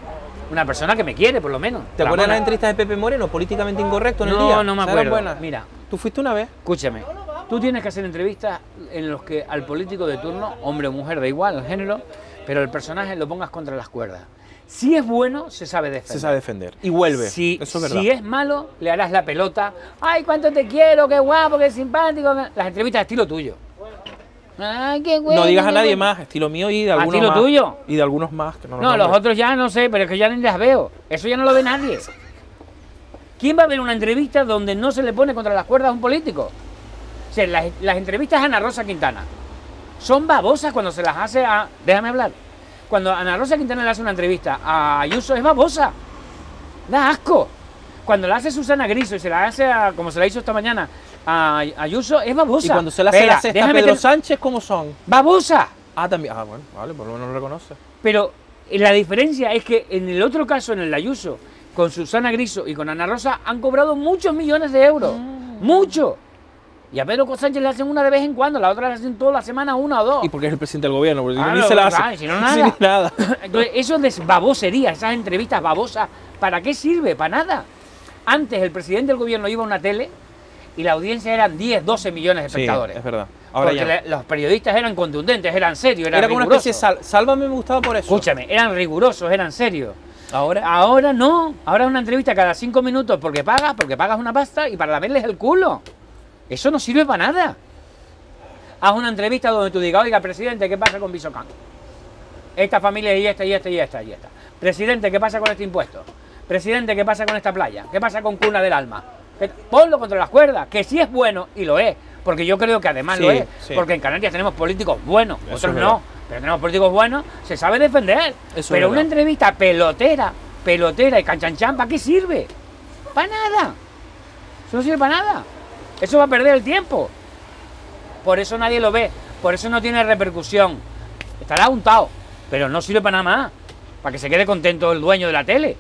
Speaker 1: Una persona que me quiere, por lo menos.
Speaker 2: ¿Te acuerdas de las entrevistas de Pepe Moreno, políticamente incorrecto en el
Speaker 1: No,
Speaker 2: día?
Speaker 1: no me
Speaker 2: ¿Esas eran
Speaker 1: acuerdo.
Speaker 2: buenas?
Speaker 1: Mira.
Speaker 2: ¿Tú fuiste una vez?
Speaker 1: Escúchame, tú tienes que hacer entrevistas en los que al político de turno, hombre o mujer, da igual el género, pero el personaje lo pongas contra las cuerdas. Si es bueno, se sabe defender.
Speaker 2: Se sabe defender. Y vuelve.
Speaker 1: Si,
Speaker 2: Eso es verdad.
Speaker 1: si es malo, le harás la pelota. Ay, cuánto te quiero, qué guapo, qué simpático. Las entrevistas de estilo tuyo. Ay, qué
Speaker 2: no digas a nadie más, estilo mío y de algunos
Speaker 1: estilo
Speaker 2: más.
Speaker 1: tuyo?
Speaker 2: Y de algunos más que no
Speaker 1: No, los otros ya no sé, pero es que ya ni las veo. Eso ya no lo ve nadie. ¿Quién va a ver una entrevista donde no se le pone contra las cuerdas a un político? O sea, las, las entrevistas a Ana Rosa Quintana son babosas cuando se las hace a... Déjame hablar. Cuando Ana Rosa Quintana le hace una entrevista a Ayuso es babosa. Da asco. Cuando la hace Susana Griso y se la hace, a, como se la hizo esta mañana, a Ayuso, es babosa.
Speaker 2: Y cuando se la hace
Speaker 1: Espera,
Speaker 2: la cesta a Pedro Sánchez, ¿cómo son?
Speaker 1: ¡Babosa!
Speaker 2: Ah, también. Ah, bueno, vale, por lo menos lo reconoce.
Speaker 1: Pero la diferencia es que en el otro caso, en el de Ayuso, con Susana Griso y con Ana Rosa, han cobrado muchos millones de euros. ¡Mucho! Y a Pedro Sánchez le hacen una de vez en cuando, la otra le hacen toda la semana una o dos.
Speaker 2: Y porque es el presidente del gobierno, porque
Speaker 1: Claro,
Speaker 2: ni se la hace.
Speaker 1: claro, nada.
Speaker 2: ni nada.
Speaker 1: Entonces, eso de babosería, esas entrevistas babosas, ¿para qué sirve? Para nada. Antes el presidente del gobierno iba a una tele y la audiencia eran 10, 12 millones de
Speaker 2: Sí,
Speaker 1: espectadores.
Speaker 2: es verdad. Ahora
Speaker 1: Porque
Speaker 2: ya.
Speaker 1: los periodistas eran contundentes, eran serios, eran
Speaker 2: Era como una
Speaker 1: rigurosos.
Speaker 2: especie de sal- Sálvame me gustaba por eso.
Speaker 1: Escúchame, eran rigurosos, eran serios.
Speaker 2: Ahora.
Speaker 1: Ahora no, ahora es una entrevista cada cinco minutos porque pagas, porque pagas una pasta y para verles el culo. Eso no sirve para nada. Haz una entrevista donde tú digas, oiga, presidente, ¿qué pasa con Bisocán? Esta familia y esta y esta y esta y esta. Presidente, ¿qué pasa con este impuesto? Presidente, ¿qué pasa con esta playa? ¿Qué pasa con Cuna del Alma? Que- Ponlo contra las cuerdas, que sí es bueno y lo es, porque yo creo que además lo es,
Speaker 2: sí.
Speaker 1: porque en Canarias tenemos políticos buenos,
Speaker 2: Eso
Speaker 1: otros no, pero tenemos políticos buenos, se sabe defender.
Speaker 2: Eso
Speaker 1: pero una entrevista pelotera, pelotera y canchanchan, ¿para qué sirve? Para nada. Eso no sirve para nada. Eso va a perder el tiempo. Por eso nadie lo ve, por eso no tiene repercusión. Estará untado, pero no sirve para nada más. Para que se quede contento el dueño de la tele.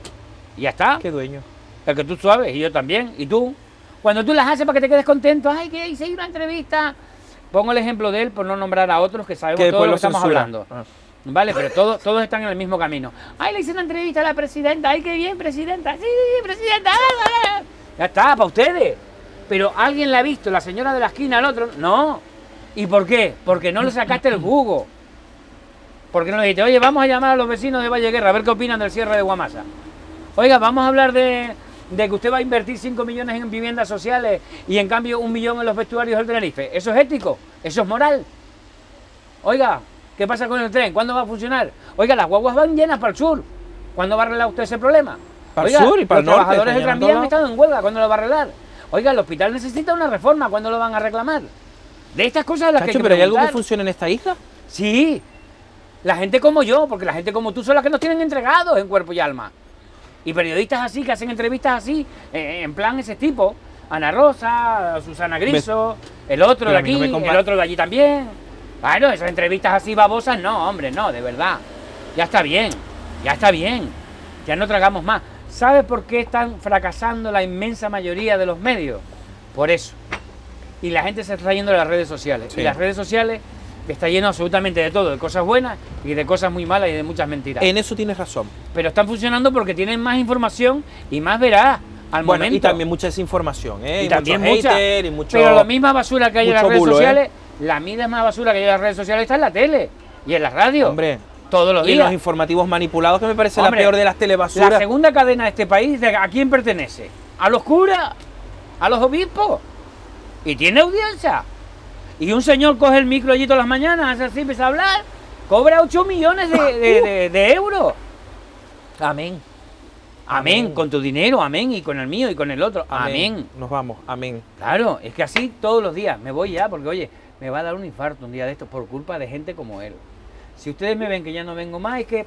Speaker 1: Y ya está.
Speaker 2: Qué dueño.
Speaker 1: El que tú sabes, y yo también, y tú. Cuando tú las haces para que te quedes contento, ay, que hice una entrevista. Pongo el ejemplo de él por no nombrar a otros que sabemos
Speaker 2: Que
Speaker 1: todo lo que estamos
Speaker 2: censura.
Speaker 1: hablando.
Speaker 2: Ah.
Speaker 1: Vale, pero todos, todos están en el mismo camino. Ay, le hice una entrevista a la presidenta. Ay, qué bien, presidenta. Sí, sí, sí, presidenta. Ah, ah. Ya está, para ustedes. Pero alguien la ha visto, la señora de la esquina, el otro. No. ¿Y por qué? Porque no le sacaste el jugo. Porque no le dijiste, oye, vamos a llamar a los vecinos de Valle Guerra a ver qué opinan del cierre de Guamasa. Oiga, vamos a hablar de, de que usted va a invertir 5 millones en viviendas sociales y en cambio un millón en los vestuarios del Tenerife. ¿Eso es ético? ¿Eso es moral? Oiga, ¿qué pasa con el tren? ¿Cuándo va a funcionar? Oiga, las guaguas van llenas para el sur. ¿Cuándo va a arreglar usted ese problema?
Speaker 2: Para el sur y para el
Speaker 1: los
Speaker 2: norte,
Speaker 1: trabajadores del tranvía han estado en huelga. ¿Cuándo lo va a arreglar? Oiga, el hospital necesita una reforma. ¿Cuándo lo van a reclamar? De estas cosas las que hay que
Speaker 2: pero ¿hay algo que funcione en esta isla?
Speaker 1: Sí, la gente como yo, porque la gente como tú son las que nos tienen entregados en cuerpo y alma. Y periodistas así, que hacen entrevistas así, eh, en plan ese tipo. Ana Rosa, Susana Griso, el otro
Speaker 2: Pero
Speaker 1: de
Speaker 2: no
Speaker 1: aquí,
Speaker 2: compa-
Speaker 1: el otro de allí también. Bueno, esas entrevistas así babosas, no, hombre, no, de verdad. Ya está bien, ya está bien. Ya no tragamos más. ¿Sabes por qué están fracasando la inmensa mayoría de los medios? Por eso. Y la gente se está yendo a las redes sociales.
Speaker 2: Sí.
Speaker 1: Y las redes sociales está lleno absolutamente de todo, de cosas buenas y de cosas muy malas y de muchas mentiras.
Speaker 2: En eso tienes razón.
Speaker 1: Pero están funcionando porque tienen más información y más veraz al
Speaker 2: Bueno,
Speaker 1: momento.
Speaker 2: y también mucha desinformación, ¿eh?
Speaker 1: Y también
Speaker 2: mucho
Speaker 1: mucha.
Speaker 2: hater y mucho...
Speaker 1: Pero la misma basura que hay en las redes
Speaker 2: bulo, ¿eh?
Speaker 1: sociales, la misma basura que hay en las redes sociales está en la tele y en la radio.
Speaker 2: Hombre,
Speaker 1: todos los
Speaker 2: y
Speaker 1: días.
Speaker 2: los informativos manipulados, que me parece
Speaker 1: Hombre,
Speaker 2: la peor de las
Speaker 1: La
Speaker 2: telebasuras.
Speaker 1: segunda cadena de este país, ¿de ¿a quién pertenece? ¿A los curas? ¿A los obispos? Y tiene audiencia. Y un señor coge el micro allí todas las mañanas, hace así, empieza a hablar, cobra 8 millones de, de- de- de euros. Amén. Amén.
Speaker 2: Amén.
Speaker 1: Con tu dinero, amén. Y con el mío y con el otro. Amén.
Speaker 2: Nos vamos, amén.
Speaker 1: Claro, es que así todos los días. Me voy ya porque, oye, me va a dar un infarto un día de estos por culpa de gente como él. Si ustedes me ven que ya no vengo más, es que...